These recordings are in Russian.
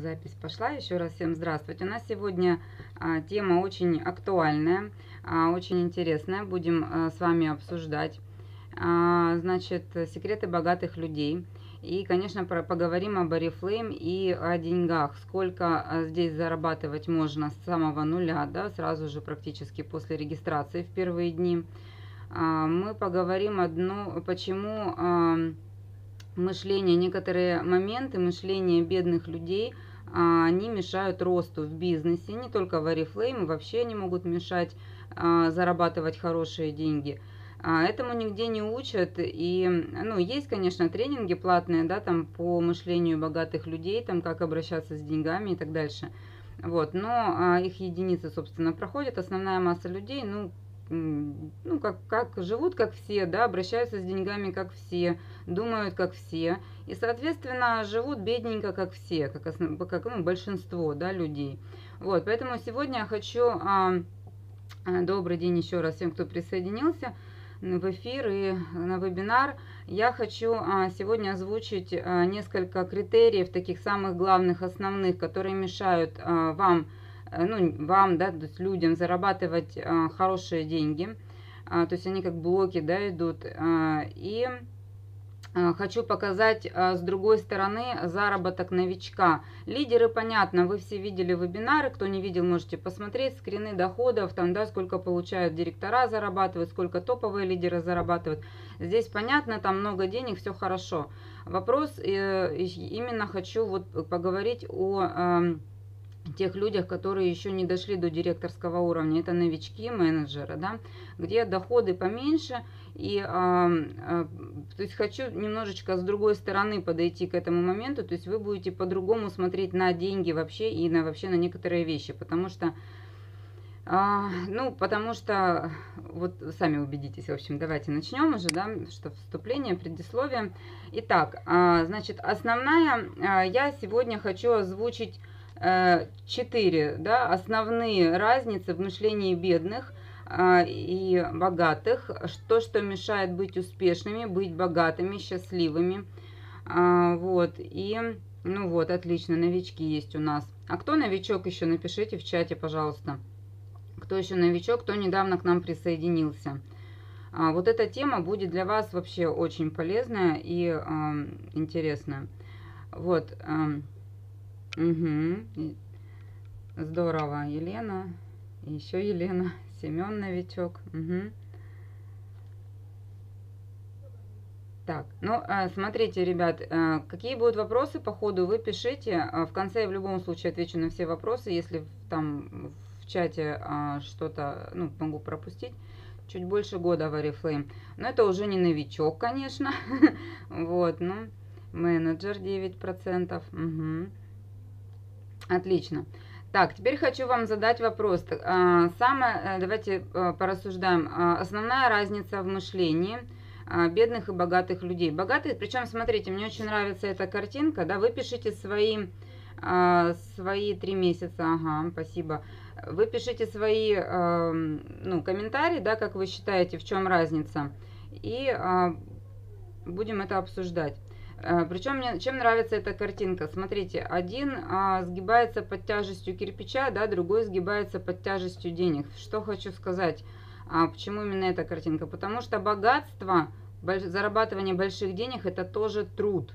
Запись пошла. Еще раз всем здравствуйте. У нас сегодня а, тема очень актуальная, а, очень интересная. Будем а, с вами обсуждать. Значит, секреты богатых людей. И, конечно, про, поговорим об Oriflame и о деньгах. Сколько здесь зарабатывать можно с самого нуля, да, сразу же практически после регистрации в первые дни. Мы поговорим одно, почему... Мышление, некоторые моменты мышления бедных людей, а, они мешают росту в бизнесе. Не только в Oriflame, вообще они могут мешать а, зарабатывать хорошие деньги. А, этому нигде не учат. И, ну, есть, конечно, тренинги платные, да, там по мышлению богатых людей, там как обращаться с деньгами и так дальше. Вот, но их единицы, собственно, проходят. Основная масса людей, ну, ну, как, как живут, как все, да, обращаются с деньгами, как все, думают, как все, и, соответственно, живут бедненько, как все, как, основ, как ну, большинство, да, людей. Вот, поэтому сегодня я хочу, а, а, добрый день еще раз всем, кто присоединился в эфир и на вебинар, я хочу а, сегодня озвучить а, несколько критериев, таких самых главных, основных, которые мешают вам ну, вам, да, то есть людям зарабатывать а, хорошие деньги. А, то есть они как блоки, да, идут. А, и хочу показать с другой стороны заработок новичка. Лидеры, понятно, вы все видели вебинары. Кто не видел, можете посмотреть скрины доходов, там, да, сколько получают директора зарабатывают, сколько топовые лидеры зарабатывают. Здесь понятно, там много денег, все хорошо. Вопрос, э, именно хочу вот поговорить о тех людях, которые еще не дошли до директорского уровня. Это новички, менеджеры, да, где доходы поменьше. И а, а, то есть хочу немножечко с другой стороны подойти к этому моменту. То есть вы будете по-другому смотреть на деньги вообще и на вообще на некоторые вещи. Потому что а, ну, потому что, вот сами убедитесь, в общем, давайте начнем уже, да, что вступление, предисловие. Итак, а, значит, основная, а, я сегодня хочу озвучить четыре да, основные разницы в мышлении бедных а, и богатых, то, что мешает быть успешными, быть богатыми, счастливыми. А, вот, и, ну вот, отлично, новички есть у нас. А кто новичок еще, напишите в чате, пожалуйста. Кто еще новичок, кто недавно к нам присоединился. А, вот эта тема будет для вас вообще очень полезная и э, интересная. Вот, э, Угу. Здорово, Елена. Еще Елена. Семен новичок. Угу. Так, ну, а, смотрите, ребят, а, какие будут вопросы по ходу, вы пишите. А, в конце я в любом случае отвечу на все вопросы. Если там в чате что-то, ну, могу пропустить. Чуть больше года в Oriflame. Но это уже не новичок, конечно. Вот, ну, менеджер 9%. Угу. Отлично. Так, теперь хочу вам задать вопрос. А, самое, э, давайте э, порассуждаем. А, основная разница в мышлении а, бедных и богатых людей. Богатые, причем, смотрите, мне очень нравится эта картинка, да, вы пишите свои, свои три месяца, ага, спасибо. Вы пишите свои, ну, комментарии, да, как вы считаете, в чем разница, и будем это обсуждать. Э, Причем мне чем нравится эта картинка? Смотрите, один а, сгибается под тяжестью кирпича, да, другой сгибается под тяжестью денег. Что хочу сказать? А, почему именно эта картинка? Потому что богатство, зарабатывание больших денег это тоже труд.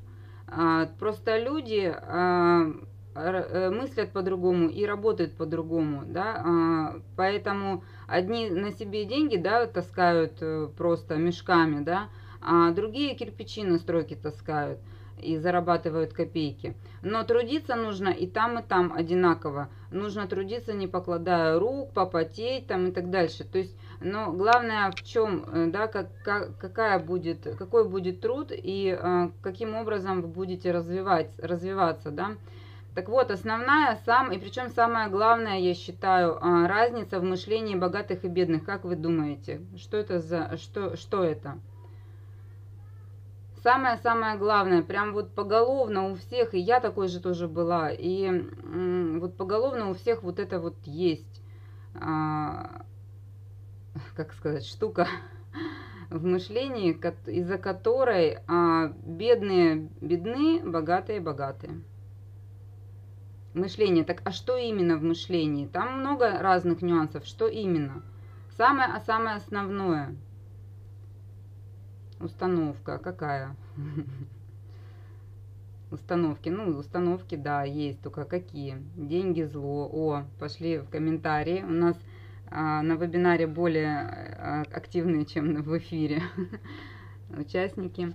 А, просто люди а, э, мыслят по-другому и работают по-другому, да, а, поэтому одни на себе деньги, да, таскают э, просто мешками, да, а другие кирпичи на стройке таскают и зарабатывают копейки. Но трудиться нужно и там, и там одинаково. Нужно трудиться, не покладая рук, попотеть там и так дальше. То есть, но главное в чем, э, да, как, как, какая будет, какой будет труд и э, каким образом вы будете развивать, развиваться, да. Так вот, основная, сам, и причем самое главное, я считаю, э, разница в мышлении богатых и бедных. Как вы думаете, что это за, что, что это? Самое-самое главное, прям вот поголовно у всех, и я такой же тоже была, и вот поголовно у всех вот это вот есть, а, как сказать, штука в мышлении, из-за которой а, бедные бедны, богатые богатые. Мышление. Так, а что именно в мышлении? Там много разных нюансов. Что именно? Самое, а основное. Установка. Какая? Установки. Ну, установки, да, есть. Только какие? Деньги, зло. О, пошли в комментарии. У нас а, на вебинаре более а, активные, чем в эфире участники.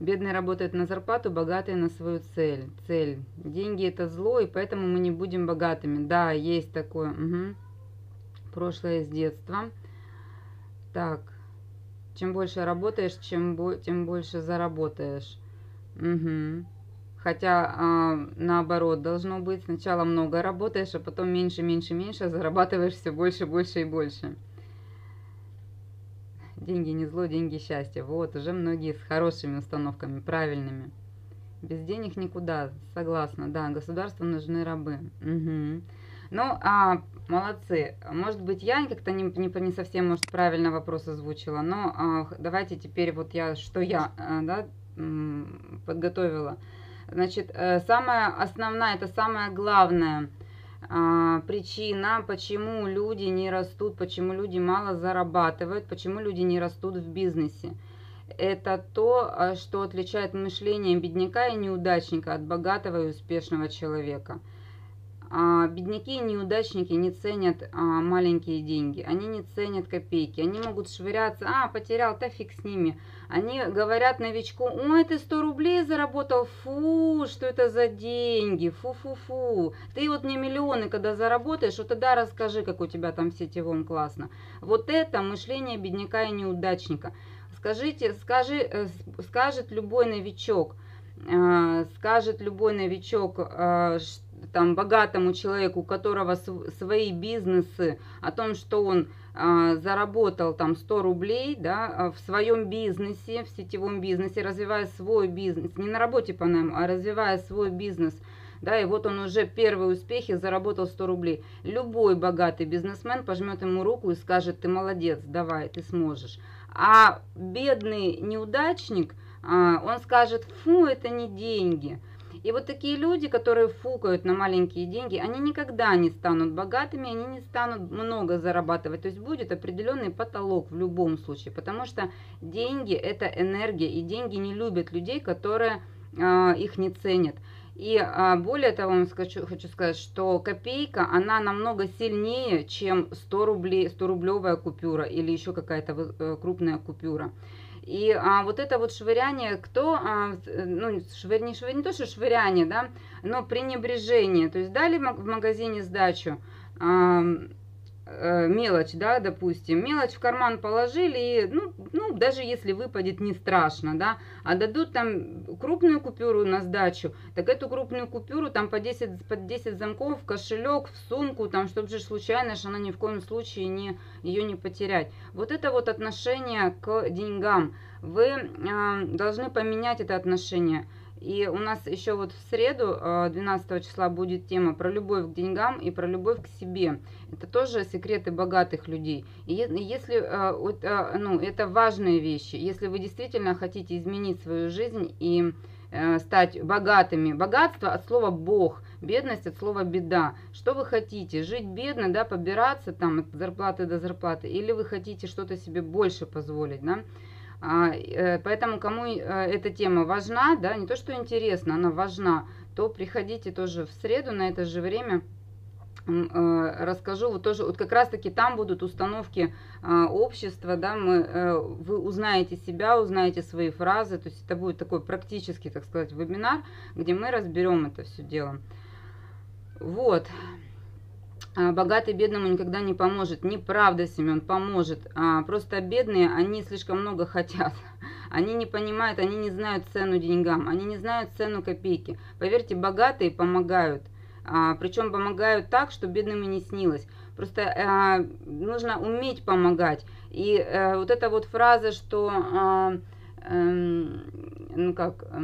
Бедные работают на зарплату, богатые на свою цель. Цель. Деньги это зло, и поэтому мы не будем богатыми. Да, есть такое. Угу. Прошлое с детства. Так. Чем больше работаешь, чем, тем больше заработаешь. Угу. Хотя а, наоборот должно быть. Сначала много работаешь, а потом меньше, меньше, меньше, а зарабатываешь все больше, больше и больше. Деньги не зло, деньги счастье. Вот, уже многие с хорошими установками, правильными. Без денег никуда, согласна, да, государству нужны рабы. Угу. Ну, а, молодцы. Может быть, я как-то не, не, не совсем, может, правильно вопрос озвучила, но а, давайте теперь вот я, что я, а, да, подготовила. Значит, э, самая основная, это самое главное а, причина, почему люди не растут, почему люди мало зарабатывают, почему люди не растут в бизнесе. Это то, а, что отличает мышление бедняка и неудачника от богатого и успешного человека – бедняки и неудачники не ценят а, маленькие деньги, они не ценят копейки, они могут швыряться, а, потерял, да фиг с ними. Они говорят новичку, ой, ты 100 рублей заработал, фу, что это за деньги, фу-фу-фу. Ты вот мне миллионы, когда заработаешь, вот тогда расскажи, как у тебя там в сетевом классно. Вот это мышление бедняка и неудачника. Скажите, скажи, э, скажет любой новичок, э, скажет любой новичок, э, что там богатому человеку, у которого свои бизнесы, о том, что он а, заработал там 100 рублей, да, а, в своем бизнесе, в сетевом бизнесе, развивая свой бизнес, не на работе по найму, а развивая свой бизнес, да, и вот он уже первые успехи заработал 100 рублей. Любой богатый бизнесмен пожмет ему руку и скажет, ты молодец, давай, ты сможешь. А бедный неудачник, а, он скажет, фу, это не деньги, и вот такие люди, которые фукают на маленькие деньги, они никогда не станут богатыми, они не станут много зарабатывать. То есть будет определенный потолок в любом случае, потому что деньги – это энергия, и деньги не любят людей, которые э, их не ценят. И а, более того, вам хочу, хочу сказать, что копейка, она намного сильнее, чем 100 рублей, 100 рублевая купюра или еще какая-то э, крупная купюра. И а, вот это вот швыряние, кто, а, ну, швыр, не, швыр, не то, что швыряние, да, но пренебрежение. То есть дали в магазине сдачу, а, мелочь, да, допустим, мелочь в карман положили, и, ну, ну, даже если выпадет, не страшно, да, а дадут там крупную купюру на сдачу, так эту крупную купюру там по 10, по 10 замков в кошелек, в сумку, там, чтобы же случайно, что она ни в коем случае не, ее не потерять. Вот это вот отношение к деньгам. Вы э, должны поменять это отношение. И у нас еще вот в среду, 12 а, числа, будет тема про любовь к деньгам и про любовь к себе. Это тоже секреты богатых людей. И если, а, ну, это важные вещи. Если вы действительно хотите изменить свою жизнь и э, стать богатыми. Богатство от слова «бог», бедность от слова «беда». Что вы хотите? Жить бедно, да, побираться там от зарплаты до зарплаты? Или вы хотите что-то себе больше позволить, да? А, э, поэтому кому э, эта тема важна, да, не то что интересно, она важна, то приходите тоже в среду на это же время э, расскажу, вот тоже, вот как раз таки там будут установки а, общества, да, мы, вы узнаете себя, узнаете свои фразы, то есть это будет такой практический, так сказать, вебинар, где мы разберем это все дело. Вот. А, богатый бедному никогда не поможет. Неправда, Семен, поможет. А, просто бедные, они слишком много хотят. Они не понимают, они не знают цену деньгам, они не знают цену копейки. Поверьте, богатые помогают. А, причем помогают так, что бедным и не снилось. Просто а, нужно уметь помогать. И а, вот эта вот фраза, что, а, а, ну как... А,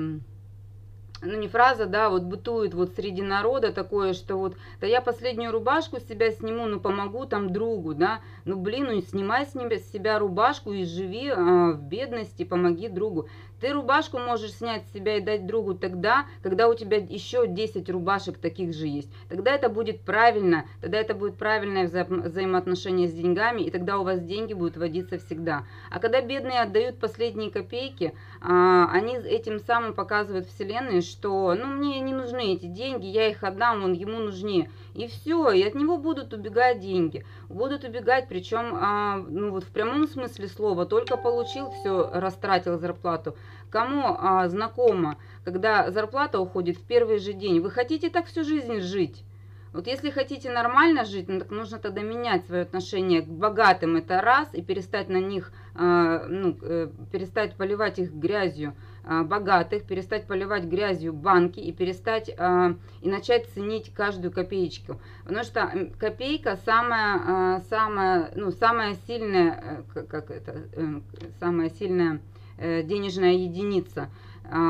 ну не фраза, да, вот бытует вот среди народа такое, что вот, да я последнюю рубашку с себя сниму, ну помогу там другу, да, ну блин, ну снимай с себя, с себя рубашку и живи а, в бедности, помоги другу. Ты рубашку можешь снять с себя и дать другу тогда, когда у тебя еще 10 рубашек таких же есть. Тогда это будет правильно, тогда это будет правильное вза взаимоотношение с деньгами, и тогда у вас деньги будут водиться всегда. А когда бедные отдают последние копейки, они этим самым показывают Вселенной, что ну мне не нужны эти деньги, я их отдам, он ему нужнее. И все, и от него будут убегать деньги. Будут убегать, причем а, ну, вот в прямом смысле слова, только получил, все, растратил зарплату. Кому а, знакомо, когда зарплата уходит в первый же день? Вы хотите так всю жизнь жить? Вот если хотите нормально жить, ну, так нужно тогда менять свое отношение к богатым, это раз, и перестать на них, ну, э, перестать поливать их грязью э, богатых, перестать поливать грязью банки и перестать э, и начать ценить каждую копеечку. Потому что копейка самая, самая, ну, самая сильная, э, как это, э, самая сильная денежная единица.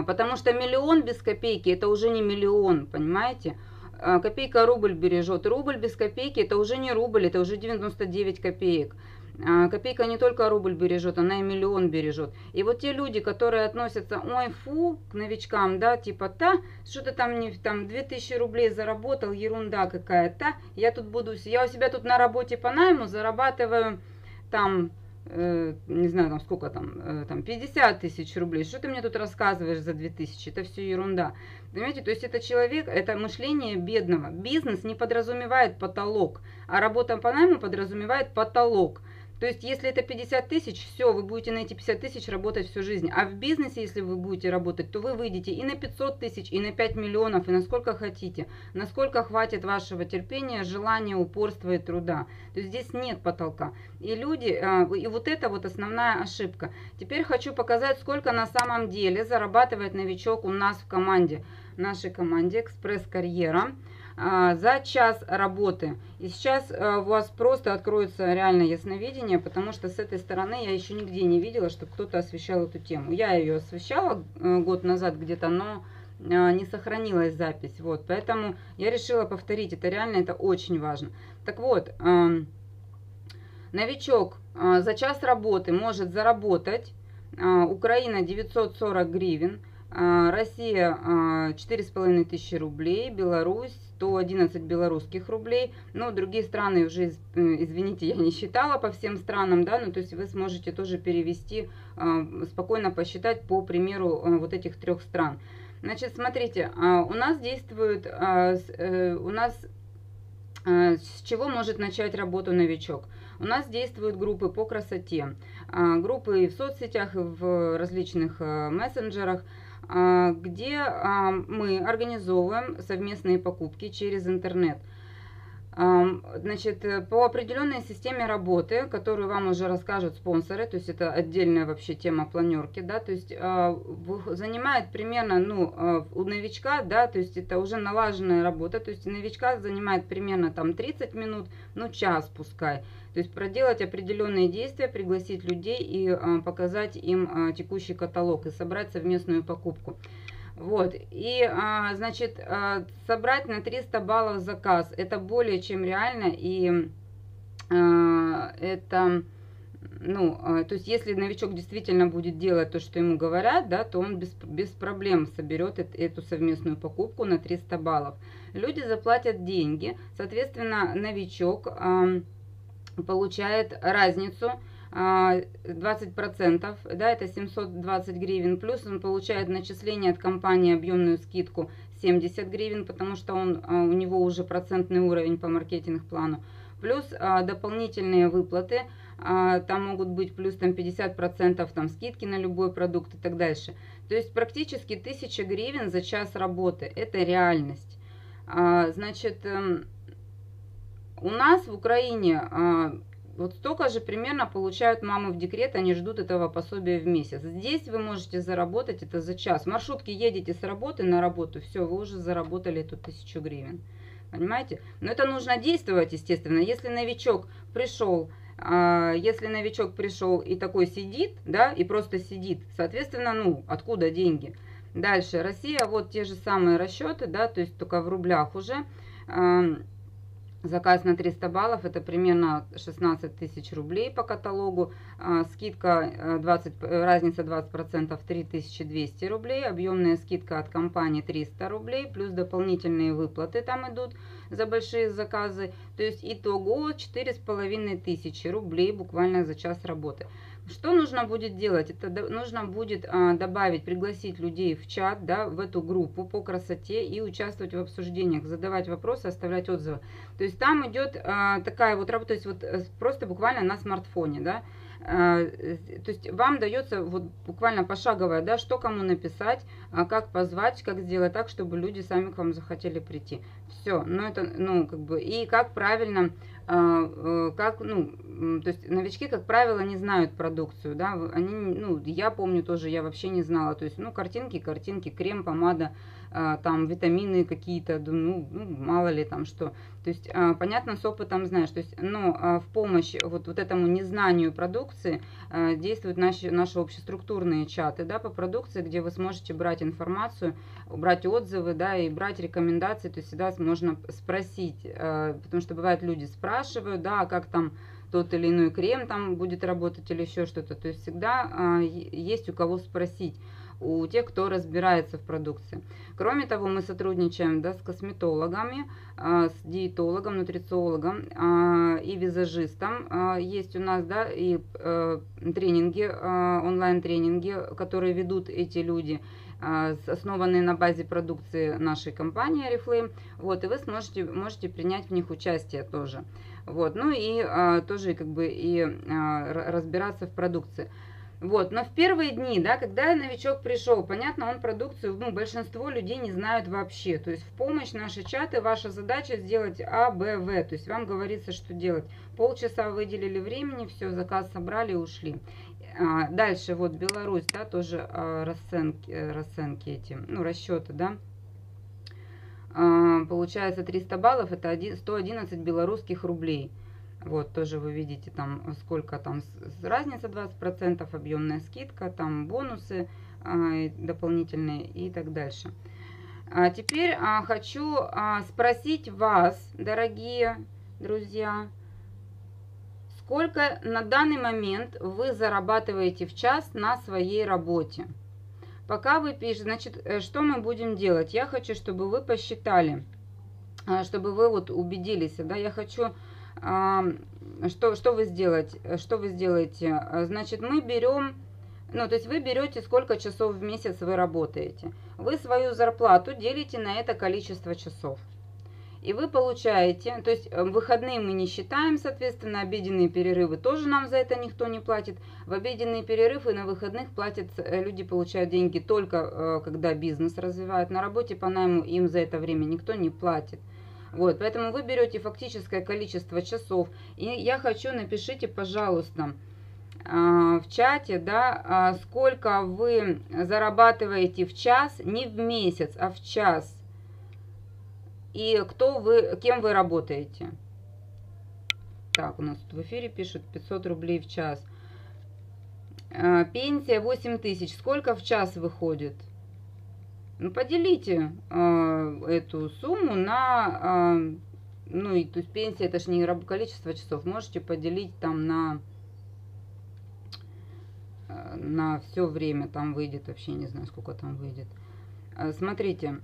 Потому что миллион без копейки это уже не миллион, понимаете? А, копейка рубль бережет. Рубль без копейки это уже не рубль, это уже 99 копеек. А, копейка не только рубль бережет, она и миллион бережет. И вот те люди, которые относятся, ой, фу, к новичкам, да, типа, та, что-то там, не, там 2000 рублей заработал, ерунда какая-то, я тут буду, я у себя тут на работе по найму зарабатываю там э, не знаю, там сколько там, э, там 50 тысяч рублей, что ты мне тут рассказываешь за 2000, это все ерунда. Понимаете, то есть это человек, это мышление бедного. Бизнес не подразумевает потолок, а работа по найму подразумевает потолок. То есть, если это 50 тысяч, все, вы будете на эти 50 тысяч работать всю жизнь. А в бизнесе, если вы будете работать, то вы выйдете и на 500 тысяч, и на 5 миллионов, и насколько хотите. Насколько хватит вашего терпения, желания, упорства и труда. То есть, здесь нет потолка. И люди, а, и вот это вот основная ошибка. Теперь хочу показать, сколько на самом деле зарабатывает новичок у нас в команде. В нашей команде «Экспресс-карьера». А, за час работы. И сейчас а, у вас просто откроется реально ясновидение, потому что с этой стороны я еще нигде не видела, что кто-то освещал эту тему. Я ее освещала э, год назад где-то, но а, не сохранилась запись. Вот, поэтому я решила повторить. Это реально, это очень важно. Так вот, новичок за час работы может заработать Украина 940 гривен, Россия 4,5 тысячи рублей, Беларусь 111 белорусских рублей. Но другие страны уже, э, извините, я не считала по всем странам, да, ну то есть вы сможете тоже перевести, а, спокойно посчитать по примеру э, вот этих трех стран. Значит, смотрите, а, у нас действует, а, э, у нас с чего может начать работу новичок? У нас действуют группы по красоте, группы и в соцсетях, и в различных мессенджерах. А, где а, мы организовываем совместные покупки через интернет. Значит, по определенной системе работы, которую вам уже расскажут спонсоры, то есть это отдельная вообще тема планерки, да, то есть а, занимает примерно, ну, у новичка, да, то есть это уже налаженная работа, то есть новичка занимает примерно там 30 минут, ну, час пускай. То есть проделать определенные действия, пригласить людей и а, показать им а, текущий каталог и собрать совместную покупку. Вот, и, а, значит, собрать на 300 баллов заказ, это более чем реально, и это, ну, то есть, если новичок действительно будет делать то, что ему говорят, да, то он без, без проблем соберет эту совместную покупку на 300 баллов. Люди заплатят деньги, соответственно, новичок... Получает разницу 20%, а, да, это 720 гривен, плюс он получает начисление от компании объемную скидку 70 гривен, потому что он, а, у него уже процентный уровень по маркетинг-плану, плюс а, дополнительные выплаты, там могут быть плюс там 50% там скидки на любой продукт и так дальше. То есть практически 1000 гривен за час работы, это реальность. Значит, эм, у нас в Украине а, вот столько же примерно получают мамы в декрет, они ждут этого пособия в месяц. Здесь вы можете заработать это за час. В маршрутке едете с работы на работу, все, вы уже заработали эту тысячу гривен. Понимаете? Но это нужно действовать, естественно. Если новичок пришел, а, если новичок пришел и такой сидит, да, и просто сидит, соответственно, ну, откуда деньги? Дальше, Россия, вот те же самые расчеты, да, то есть только в рублях уже. Заказ на 300 баллов это примерно 16 тысяч рублей по каталогу. А, скидка 20, э, э, разница 20% 3200 рублей. Объемная скидка от компании 300 рублей. Плюс дополнительные выплаты там идут за большие заказы. То есть итого 4500 рублей буквально за час работы. Что нужно будет делать? Это нужно будет а, добавить, пригласить людей в чат, да, в эту группу по красоте и участвовать в обсуждениях, задавать вопросы, оставлять отзывы. То есть там идет а, такая вот работа, то есть вот э, просто буквально на смартфоне, да, а, то есть вам дается вот буквально пошаговая, да, что кому написать, а как позвать, как сделать так, чтобы люди сами к вам захотели прийти. Все, ну это, ну как бы, и как правильно э, как, ну, то есть новички, как правило, не знают продукцию, да, они, ну, я помню тоже, я вообще не знала, то есть, ну, картинки, картинки, крем, помада, а, там витамины какие-то, ну, ну, мало ли там что. То есть, а, понятно, с опытом знаешь. То есть, но а, в помощь вот, вот этому незнанию продукции действуют наши, наши общеструктурные чаты, да, по продукции, где вы сможете брать информацию, брать отзывы, да, и брать рекомендации, то есть всегда можно спросить, потому что бывает люди спрашивают, да, как там тот или иной крем там будет работать или еще что-то. То есть всегда есть у кого спросить у тех, кто разбирается в продукции. Кроме того, мы сотрудничаем да, с косметологами, а, с диетологом, нутрициологом а, и визажистом. А, есть у нас да, и э, тренинги, онлайн-тренинги, которые ведут эти люди основанные на базе продукции нашей компании Oriflame. Вот, и вы сможете, можете принять в них участие тоже. Вот, ну и а, тоже как бы и а, разбираться в продукции. Вот, но в первые дни, да, когда новичок пришел, понятно, он продукцию, ну, большинство людей не знают вообще. То есть в помощь наши чаты, ваша задача сделать А, Б, В. То есть вам говорится, что делать. Полчаса выделили времени, все, заказ собрали и ушли. А, дальше, вот Беларусь, да, тоже а, расценки, э, расценки эти, ну, расчеты, да. А, получается 300 баллов, это 111 белорусских рублей. Вот, тоже вы видите там, сколько там разница 20%, объемная скидка, там бонусы а, дополнительные и так дальше. А теперь а, хочу спросить вас, дорогие друзья, сколько на данный момент вы зарабатываете в час на своей работе? Пока вы пишете, значит, э, что мы будем делать? Я хочу, чтобы вы посчитали, чтобы вы вот убедились, да, я хочу что, что вы сделаете? Что вы сделаете? Значит, мы берем, ну, то есть вы берете, сколько часов в месяц вы работаете. Вы свою зарплату делите на это количество часов. И вы получаете, то есть э, выходные мы не считаем, соответственно, обеденные перерывы тоже нам за это никто не платит. В обеденные перерывы на выходных платят, э, люди получают деньги только э, когда бизнес развивают. На работе по найму им за это время никто не платит. Вот, поэтому вы берете фактическое количество часов. И я хочу, напишите, пожалуйста, а, в чате, да, а, сколько вы зарабатываете в час, не в месяц, а в час. И кто вы, кем вы работаете. Так, у нас тут в эфире пишут 500 рублей в час. А, пенсия 8 тысяч. Сколько в час выходит? Ну, поделите э, эту сумму на, э, ну, и, то есть пенсия, это же не количество часов, можете поделить там на, э, на все время, там выйдет, вообще не знаю, сколько там выйдет. Э, смотрите,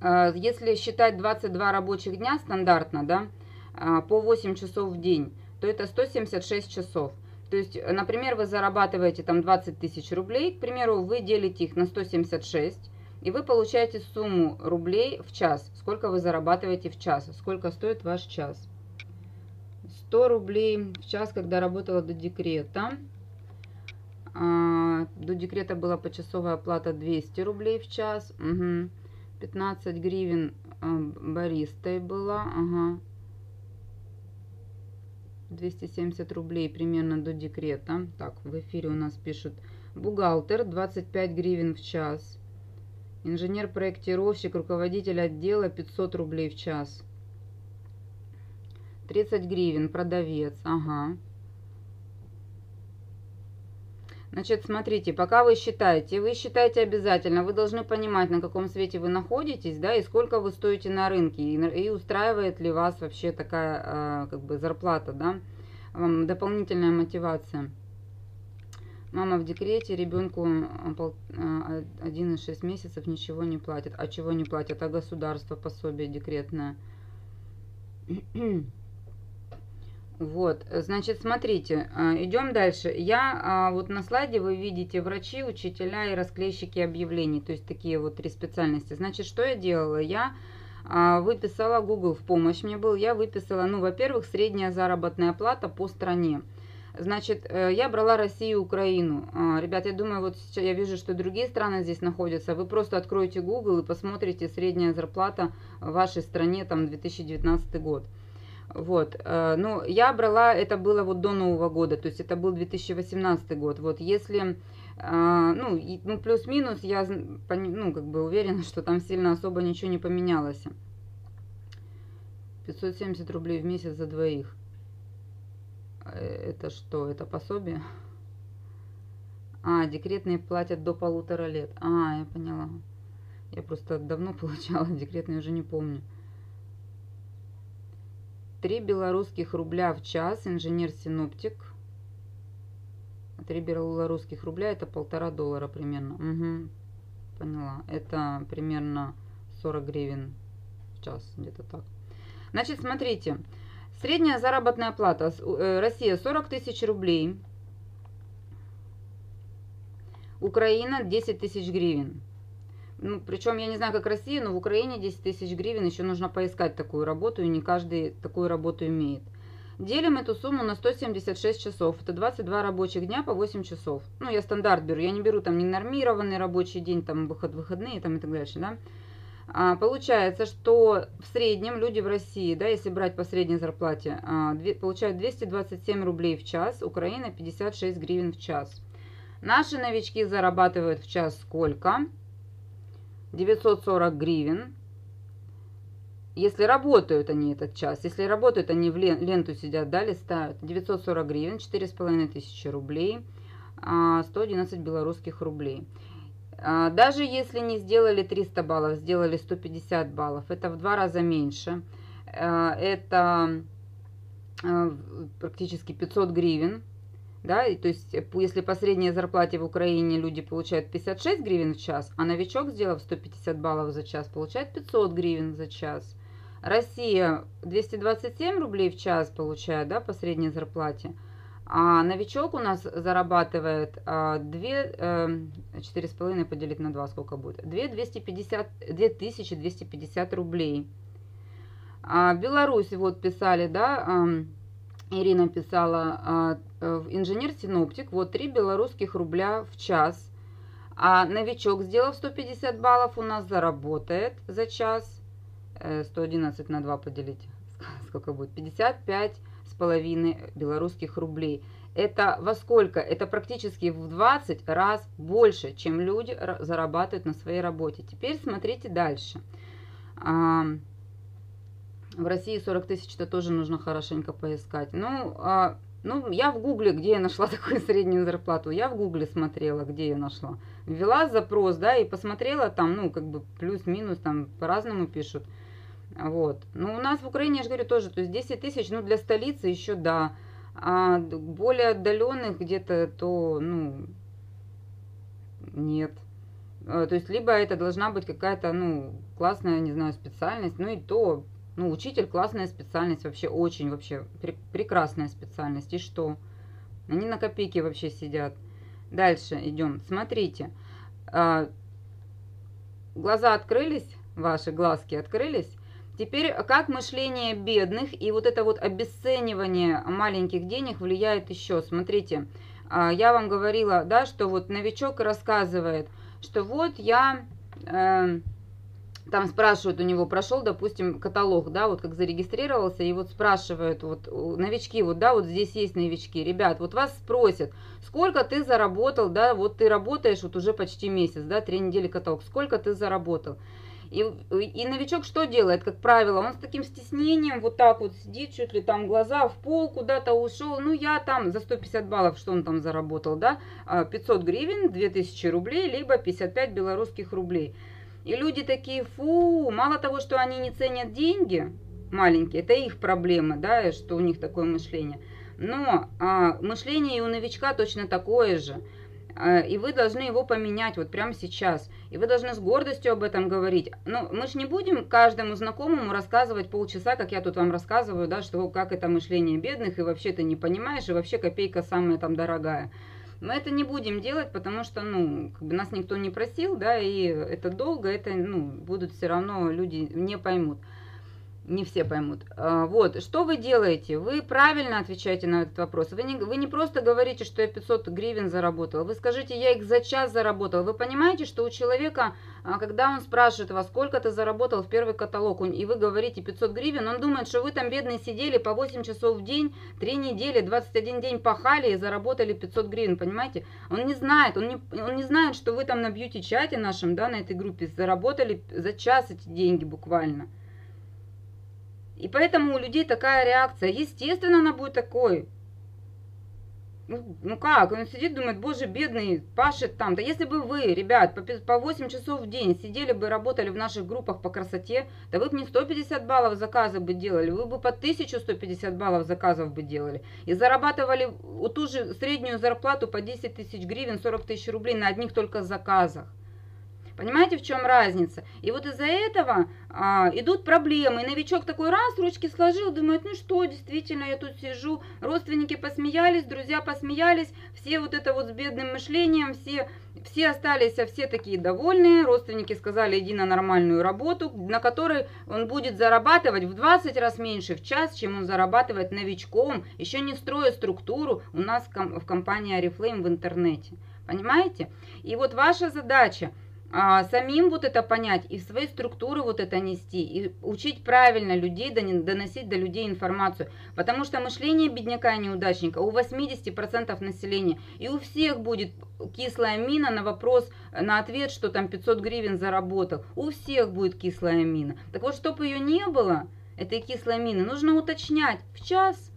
э, если считать 22 рабочих дня стандартно, да, э, по 8 часов в день, то это 176 часов. То есть, э, например, вы зарабатываете там 20 тысяч рублей, к примеру, вы делите их на 176, и вы получаете сумму рублей в час. Сколько вы зарабатываете в час, сколько стоит ваш час. 100 рублей в час, когда работала до декрета. А, до декрета была почасовая оплата 200 рублей в час. Угу. 15 гривен а, баристой была. 270 рублей примерно до декрета. Так, в эфире у нас пишут бухгалтер 25 гривен в час. Инженер-проектировщик, руководитель отдела 500 рублей в час. 30 гривен, продавец, ага. Значит, смотрите, пока вы считаете, вы считаете обязательно, вы должны понимать, на каком свете вы находитесь, да, и сколько вы стоите на рынке, и, и устраивает ли вас вообще такая, э, как бы, зарплата, да, вам дополнительная мотивация. Мама в декрете, ребенку 1,6 месяцев ничего не платит. А чего не платят? А государство пособие декретное. Вот, значит, смотрите, а, идем дальше. Я, а, вот на слайде вы видите врачи, учителя и расклейщики объявлений, то есть такие вот три специальности. Значит, что я делала? Я а, выписала, Google в помощь мне был, я выписала, ну, во-первых, средняя заработная плата по стране. Значит, э, я брала Россию и Украину. Ребят, я думаю, вот сейчас я вижу, что другие страны здесь находятся. Вы просто откроете Google и посмотрите средняя зарплата в вашей стране, там, 2019 год. Вот, э, ну, я брала, это было вот до Нового года, то есть это был 2018 год. Вот, если, э, ну, ну плюс-минус, я, ну, как бы уверена, что там сильно особо ничего не поменялось. 570 рублей в месяц за двоих. Э, это что, это пособие? А, декретные платят до полутора лет. А, я поняла. Я просто давно получала декретные, уже не помню. 3 белорусских рубля в час, инженер-синоптик. 3 белорусских рубля это полтора доллара примерно. Угу. Поняла. Это примерно 40 гривен в час, где-то так. Значит, смотрите. Средняя заработная плата. Э, Россия 40 тысяч рублей. Украина 10 тысяч гривен. Ну, причем я не знаю, как Россия, но в Украине 10 тысяч гривен еще нужно поискать такую работу, и не каждый такую работу имеет. Делим эту сумму на 176 часов. Это 22 рабочих дня по 8 часов. Ну, я стандарт беру. Я не беру там ненормированный рабочий день, там выход, выходные там, и так дальше, да. А, получается, что в среднем люди в России, да, если брать по средней зарплате, а, две, получают 227 рублей в час, Украина 56 гривен в час. Наши новички зарабатывают в час сколько? 940 гривен. Если работают они этот час, если работают они в ленту сидят, да, листают, 940 гривен, 4,5 тысячи рублей, 111 а, белорусских рублей. А, даже если не сделали 300 баллов, сделали 150 баллов, это в два раза меньше. А, это практически 500 гривен да, то есть, э, если по средней зарплате в Украине люди получают 56 гривен в час, а новичок, сделав 150 баллов за час, получает 500 гривен за час. Россия 227 рублей в час получает, да, по средней зарплате, а новичок у нас зарабатывает 2, а, 4,5 э, поделить на 2, сколько будет? 2, 250, 2250 рублей. А Беларусь, вот писали, да, Ирина писала, а, инженер-синоптик, вот 3 белорусских рубля в час. А новичок, сделав 150 баллов, у нас заработает за час. 111 э, на 2 поделить, сколько будет? 55 с половиной белорусских рублей. Это во сколько? Это практически в 20 раз больше, чем люди зарабатывают на своей работе. Теперь смотрите дальше. В России 40 тысяч, это тоже нужно хорошенько поискать. Ну, а, ну, я в гугле, где я нашла такую среднюю зарплату, я в гугле смотрела, где я нашла. Ввела запрос, да, и посмотрела там, ну, как бы плюс-минус, там по-разному пишут. Вот. Ну, у нас в Украине, я же говорю, тоже, то есть 10 тысяч, ну, для столицы еще да. А более отдаленных где-то, то, ну, нет. А, то есть, либо это должна быть какая-то, ну, классная, не знаю, специальность, ну, и то ну, учитель классная специальность, вообще очень, вообще пр прекрасная специальность. И что? Они на копейки вообще сидят. Дальше идем. Смотрите. А, глаза открылись, ваши глазки открылись. Теперь, как мышление бедных и вот это вот обесценивание маленьких денег влияет еще. Смотрите, а, я вам говорила, да, что вот новичок рассказывает, что вот я... Э, там спрашивают у него, прошел, допустим, каталог, да, вот как зарегистрировался, и вот спрашивают, вот новички, вот, да, вот здесь есть новички, ребят, вот вас спросят, сколько ты заработал, да, вот ты работаешь вот уже почти месяц, да, три недели каталог, сколько ты заработал. И И, новичок что делает, как правило? Он с таким стеснением вот так вот сидит, чуть ли там глаза в пол куда-то ушел. Ну, я там за 150 баллов, что он там заработал, да? 500 а, гривен, 2000 рублей, либо 55 белорусских рублей. И люди такие, фу, мало того, что они не ценят деньги маленькие, это их проблемы, да, что у них такое мышление. Но а, мышление и у новичка точно такое же. А, и вы должны его поменять вот прямо сейчас. И вы должны с гордостью об этом говорить. Но мы же не будем каждому знакомому рассказывать полчаса, как я тут вам рассказываю, да, что как это мышление бедных, и вообще ты не понимаешь, и вообще копейка самая там дорогая. Мы это не будем делать, потому что, ну, как бы нас никто не просил, да, и это долго, это, ну, будут все равно люди не поймут не все поймут. А, вот, что вы делаете? Вы правильно отвечаете на этот вопрос. Вы не, вы не просто говорите, что я 500 гривен заработал. Вы скажите, я их за час заработал. Вы понимаете, что у человека, а, когда он спрашивает вас, сколько ты заработал в первый каталог, и вы говорите 500 гривен, он думает, что вы там бедные сидели по 8 часов в день, 3 недели, 21 день пахали и заработали 500 гривен, понимаете? Он не знает, он не, он не знает, что вы там на бьюти-чате нашем, да, на этой группе заработали за час эти деньги буквально. И поэтому у людей такая реакция. Естественно, она будет такой. Ну, ну как, он сидит, думает, боже, бедный, пашет там. Да если бы вы, ребят, по, по 8 часов в день сидели бы, работали в наших группах по красоте, да вы бы не 150 баллов заказов бы делали, вы бы по 1150 баллов заказов бы делали. И зарабатывали ту же среднюю зарплату по 10 тысяч гривен, 40 тысяч рублей на одних только заказах. Понимаете, в чем разница? И вот из-за этого а, идут проблемы. И новичок такой раз, ручки сложил, думает, ну что, действительно, я тут сижу. Родственники посмеялись, друзья посмеялись, все вот это вот с бедным мышлением, все, все остались, а все такие довольные. Родственники сказали, иди на нормальную работу, на которой он будет зарабатывать в 20 раз меньше в час, чем он зарабатывает новичком, еще не строя структуру у нас в компании Арифлейм в интернете. Понимаете? И вот ваша задача – а, самим вот это понять и в свои структуры вот это нести, и учить правильно людей, доносить до людей информацию. Потому что мышление бедняка и неудачника у 80% населения, и у всех будет кислая мина на вопрос, на ответ, что там 500 гривен заработал. У всех будет кислая мина. Так вот, чтобы ее не было, этой кислой мины, нужно уточнять в час,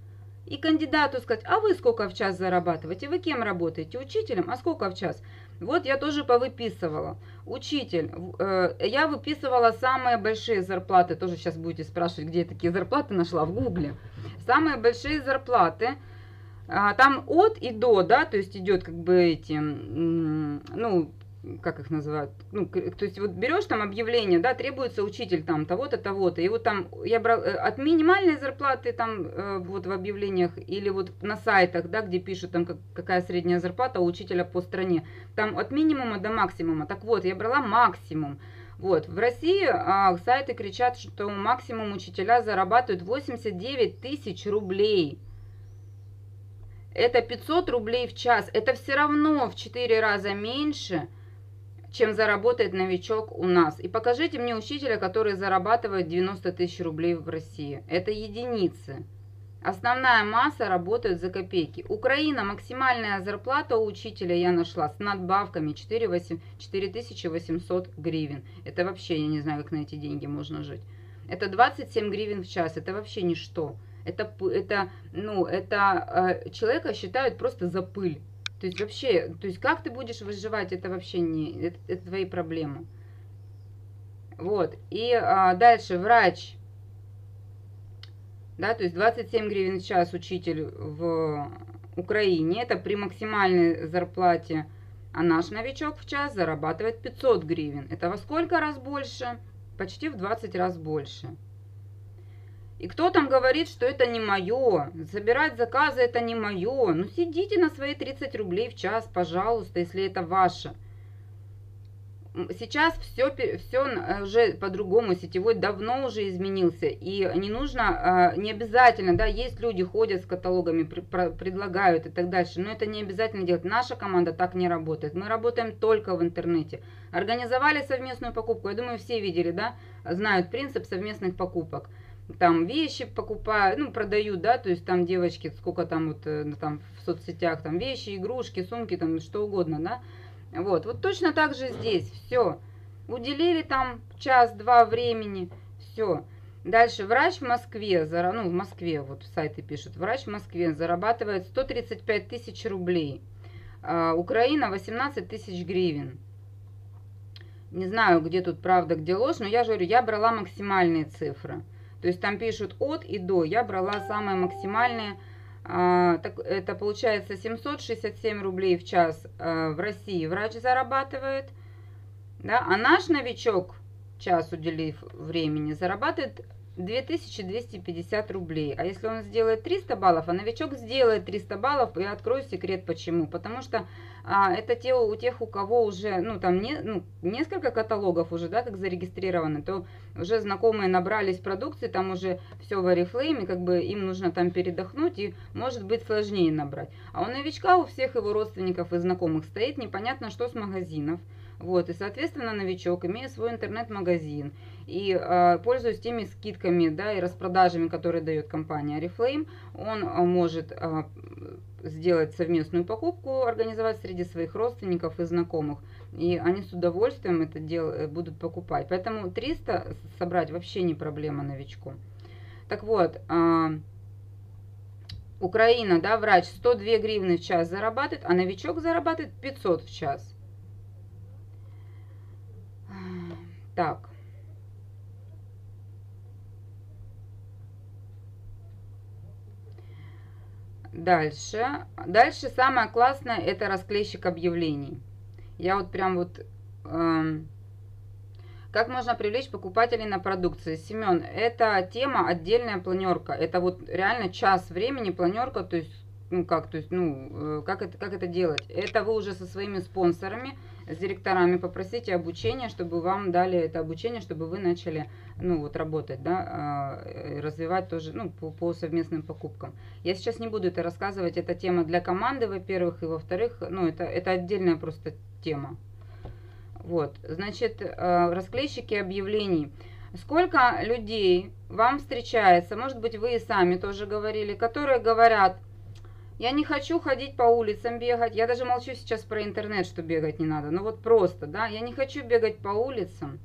и кандидату сказать, а вы сколько в час зарабатываете? Вы кем работаете? Учителем? А сколько в час? Вот я тоже повыписывала. Учитель, э, я выписывала самые большие зарплаты. Тоже сейчас будете спрашивать, где я такие зарплаты нашла в гугле. Самые большие зарплаты. А, там от и до, да, то есть идет как бы эти, ну, как их называют, ну, то есть вот берешь там объявление, да, требуется учитель там того-то, того-то, и вот там я брал э, от минимальной зарплаты там э, вот в объявлениях или вот на сайтах, да, где пишут там как, какая средняя зарплата у учителя по стране, там от минимума до максимума, так вот, я брала максимум, вот, в России а, сайты кричат, что максимум учителя зарабатывают 89 тысяч рублей, это 500 рублей в час, это все равно в 4 раза меньше, чем заработает новичок у нас. И покажите мне учителя, который зарабатывает 90 тысяч рублей в России. Это единицы. Основная масса работает за копейки. Украина, максимальная зарплата у учителя я нашла с надбавками 4800 гривен. Это вообще, я не знаю, как на эти деньги можно жить. Это 27 гривен в час, это вообще ничто. Это, это, ну, это э, человека считают просто за пыль. То есть вообще, то есть как ты будешь выживать, это вообще не, это, это твои проблемы. Вот, и а, дальше врач, да, то есть 27 гривен в час учитель в Украине, это при максимальной зарплате, а наш новичок в час зарабатывает 500 гривен. Это во сколько раз больше? Почти в 20 раз больше. И кто там говорит, что это не мое, забирать заказы это не мое. Ну сидите на свои 30 рублей в час, пожалуйста, если это ваше. Сейчас все, все э, уже по-другому, сетевой давно уже изменился, и не нужно, а, не обязательно, да, есть люди, ходят с каталогами, предлагают и так дальше, но это не обязательно делать. Наша команда так не работает, мы работаем только в интернете. Организовали совместную покупку, я думаю, все видели, да, знают принцип совместных покупок там вещи покупаю, ну, продаю, да, то есть там девочки, сколько там вот э, там в соцсетях, там вещи, игрушки, сумки, там что угодно, да. Вот, вот точно так же здесь, все. Уделили там час-два времени, все. Дальше, врач в Москве, ну, в Москве, вот сайты пишут, врач в Москве зарабатывает 135 тысяч рублей. А, Украина 18 тысяч гривен. Не знаю, где тут правда, где ложь, но я же говорю, я брала максимальные цифры. То есть там пишут от и до, я брала самые максимальные. А, это получается 767 рублей в час а, в России врач зарабатывает. Да? А наш новичок час уделив времени, зарабатывает 2250 рублей. А если он сделает 300 баллов, а новичок сделает 300 баллов, я открою секрет почему. Потому что а, это те, у тех, у кого уже, ну, там не, ну, несколько каталогов уже, да, как зарегистрированы, то уже знакомые набрались продукции, там уже все в Oriflame, как бы им нужно там передохнуть, и может быть сложнее набрать. А у новичка, у всех его родственников и знакомых стоит непонятно что с магазинов. Вот, и, соответственно, новичок, имея свой интернет-магазин и э, пользуясь теми скидками, да, и распродажами, которые дает компания Oriflame, он э, может э, сделать совместную покупку, организовать среди своих родственников и знакомых. И они с удовольствием это дело э, будут покупать. Поэтому 300 собрать вообще не проблема новичку. Так вот, э, Украина, да, врач 102 гривны в час зарабатывает, а новичок зарабатывает 500 в час. Так. Дальше. Дальше самое классное это расклейщик объявлений. Я вот прям вот... Эм, как можно привлечь покупателей на продукцию? Семен, это тема отдельная планерка. Это вот реально час времени планерка, то есть ну как, то есть, ну, э, как это, как это делать? Это вы уже со своими спонсорами, с директорами попросите обучение, чтобы вам дали это обучение, чтобы вы начали, ну, вот работать, да, а, э, развивать тоже, ну, по, по совместным покупкам. Я сейчас не буду это рассказывать, это тема для команды, во-первых, и во-вторых, ну, это, это отдельная просто тема. Вот, значит, э, расклейщики объявлений. Сколько людей вам встречается, может быть, вы и сами тоже говорили, которые говорят, я не хочу ходить по улицам бегать. Я даже молчу сейчас про интернет, что бегать не надо. Ну вот просто, да. Я не хочу бегать по улицам.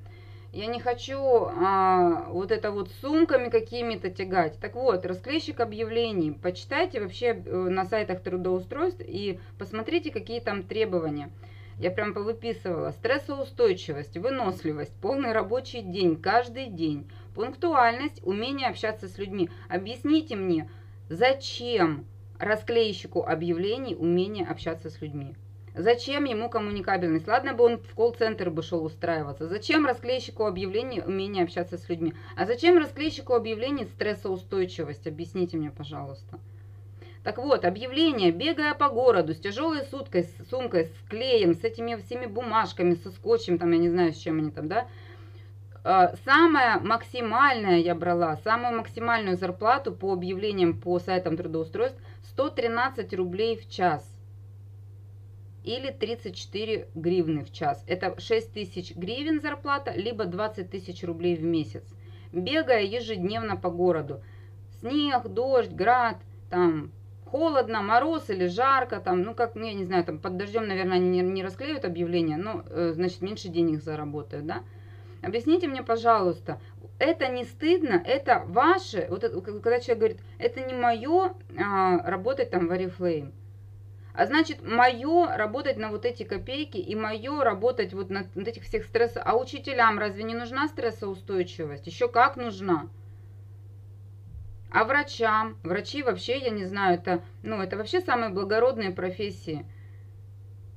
Я не хочу а, вот это вот сумками какими-то тягать. Так вот, расклейщик объявлений. Почитайте вообще э, на сайтах трудоустройств и посмотрите, какие там требования. Я прям повыписывала. Стрессоустойчивость, выносливость, полный рабочий день, каждый день. Пунктуальность, умение общаться с людьми. Объясните мне, зачем расклейщику объявлений умение общаться с людьми. Зачем ему коммуникабельность? Ладно бы он в колл-центр бы шел устраиваться. Зачем расклейщику объявлений умение общаться с людьми? А зачем расклейщику объявлений стрессоустойчивость? Объясните мне, пожалуйста. Так вот, объявление, бегая по городу с тяжелой суткой, с сумкой, с клеем, с этими всеми бумажками, со скотчем, там, я не знаю, с чем они там, да, а, самая максимальная я брала, самую максимальную зарплату по объявлениям по сайтам трудоустройств 113 рублей в час или 34 гривны в час. Это 6 тысяч гривен зарплата, либо 20 тысяч рублей в месяц. Бегая ежедневно по городу. Снег, дождь, град, там холодно, мороз или жарко, там, ну как, ну я не знаю, там под дождем, наверное, не, не расклеют объявления, но, э, значит, меньше денег заработают, да. Объясните мне, пожалуйста, это не стыдно, это ваше, вот это, когда человек говорит, это не мое а, работать там в Oriflame. А значит, мое работать на вот эти копейки и мое работать вот на, на этих всех стрессах. А учителям разве не нужна стрессоустойчивость? Еще как нужна. А врачам? Врачи вообще, я не знаю, это, ну, это вообще самые благородные профессии.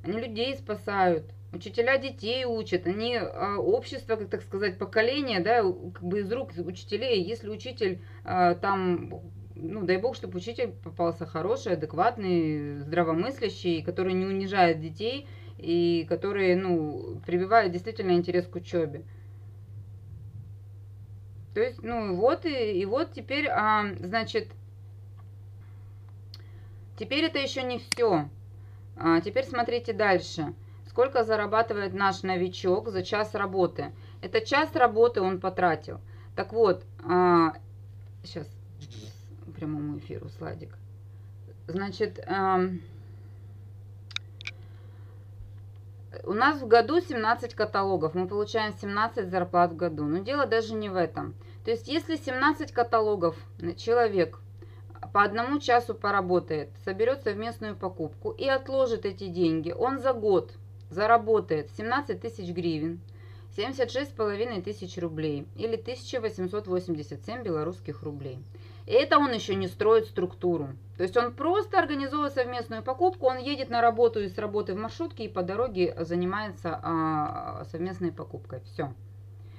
Они людей спасают. Учителя детей учат, они а, общество, как так сказать, поколение, да, как бы из рук учителей. Если учитель а, там, ну, дай бог, чтобы учитель попался хороший, адекватный, здравомыслящий, который не унижает детей и который, ну, прививает действительно интерес к учебе. То есть, ну, вот и, и вот теперь, а, значит, теперь это еще не все. А, теперь смотрите дальше. Сколько зарабатывает наш новичок за час работы? Это час работы он потратил. Так вот, а, сейчас прямому эфиру слайдик. Значит, а, У нас в году 17 каталогов, мы получаем 17 зарплат в году. Но дело даже не в этом. То есть, если 17 каталогов человек по одному часу поработает, соберет совместную покупку и отложит эти деньги, он за год заработает 17 тысяч гривен, 76,5 тысяч рублей или 1887 белорусских рублей. И это он еще не строит структуру. То есть он просто организовывает совместную покупку, он едет на работу и с работы в маршрутке и по дороге занимается а, совместной покупкой. Все.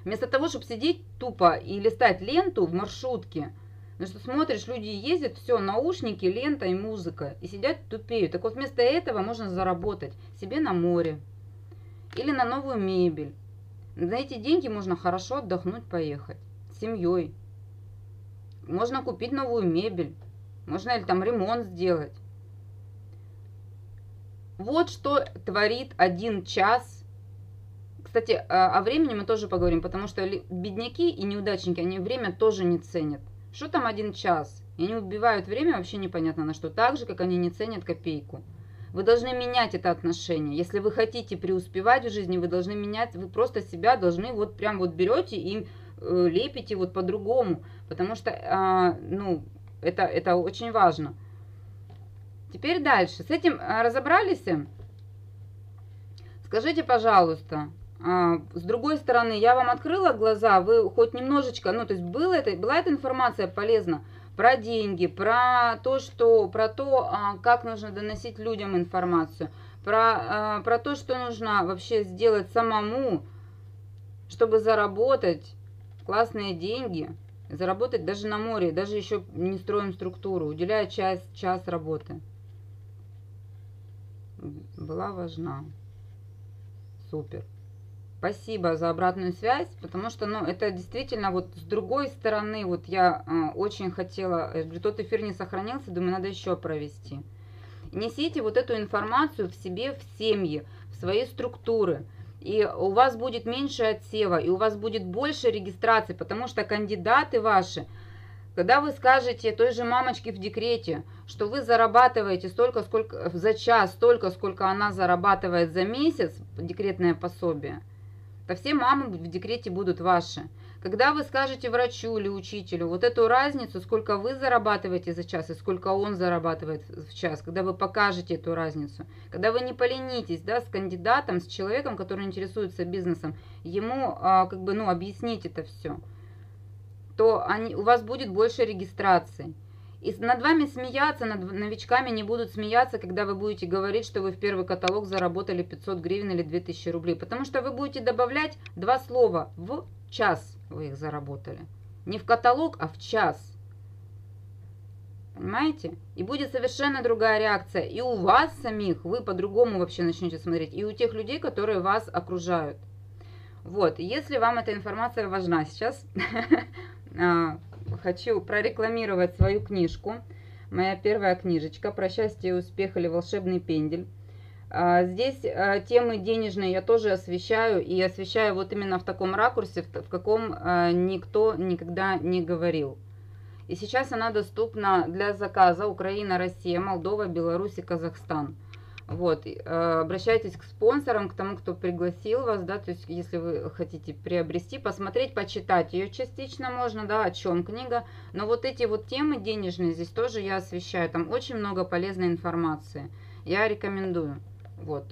Вместо того, чтобы сидеть тупо и листать ленту в маршрутке, ну что смотришь, люди ездят, все, наушники, лента и музыка, и сидят тупеют. Так вот вместо этого можно заработать себе на море или на новую мебель. За эти деньги можно хорошо отдохнуть, поехать с семьей. Можно купить новую мебель. Можно или там ремонт сделать. Вот что творит один час. Кстати, о времени мы тоже поговорим, потому что бедняки и неудачники, они время тоже не ценят. Что там один час? И они убивают время вообще непонятно на что. Так же, как они не ценят копейку. Вы должны менять это отношение. Если вы хотите преуспевать в жизни, вы должны менять, вы просто себя должны вот прям вот берете и Э, лепите вот по-другому, потому что, а, ну, это, это очень важно. Теперь дальше. С этим а, разобрались? Скажите, пожалуйста, с другой стороны, я вам открыла глаза, вы хоть немножечко, ну, то есть было это, была эта информация полезна про деньги, про то, что, про то, как нужно доносить людям информацию, про, про то, что нужно вообще сделать самому, чтобы заработать классные деньги, заработать даже на море, даже еще не строим структуру, уделяя час, час работы. Была важна. Супер. Спасибо за обратную связь, потому что, ну, это действительно вот с другой стороны, вот я э, очень хотела, говорю, тот эфир не сохранился, думаю, надо еще провести. Несите вот эту информацию в себе, в семье, в свои структуры и у вас будет меньше отсева, и у вас будет больше регистрации, потому что кандидаты ваши, когда вы скажете той же мамочке в декрете, что вы зарабатываете столько, сколько за час, столько, сколько она зарабатывает за месяц, декретное пособие, то все мамы в декрете будут ваши. Когда вы скажете врачу или учителю вот эту разницу, сколько вы зарабатываете за час и сколько он зарабатывает в час, когда вы покажете эту разницу, когда вы не поленитесь да, с кандидатом, с человеком, который интересуется бизнесом, ему а, как бы, ну, объяснить это все, то они, у вас будет больше регистраций. И над вами смеяться, над новичками не будут смеяться, когда вы будете говорить, что вы в первый каталог заработали 500 гривен или 2000 рублей. Потому что вы будете добавлять два слова в час вы их заработали. Не в каталог, а в час. Понимаете? И будет совершенно другая реакция. И у вас самих вы по-другому вообще начнете смотреть. И у тех людей, которые вас окружают. Вот, если вам эта информация важна сейчас, а, хочу прорекламировать свою книжку. Моя первая книжечка про счастье успех или волшебный пендель. А, здесь а, темы денежные я тоже освещаю, и освещаю вот именно в таком ракурсе, в каком а, никто никогда не говорил. И сейчас она доступна для заказа Украина, Россия, Молдова, Беларусь и Казахстан. Вот, обращайтесь к спонсорам, к тому, кто пригласил вас, да, то есть если вы хотите приобрести, посмотреть, почитать ее частично можно, да, о чем книга, но вот эти вот темы денежные здесь тоже я освещаю, там очень много полезной информации, я рекомендую. Вот.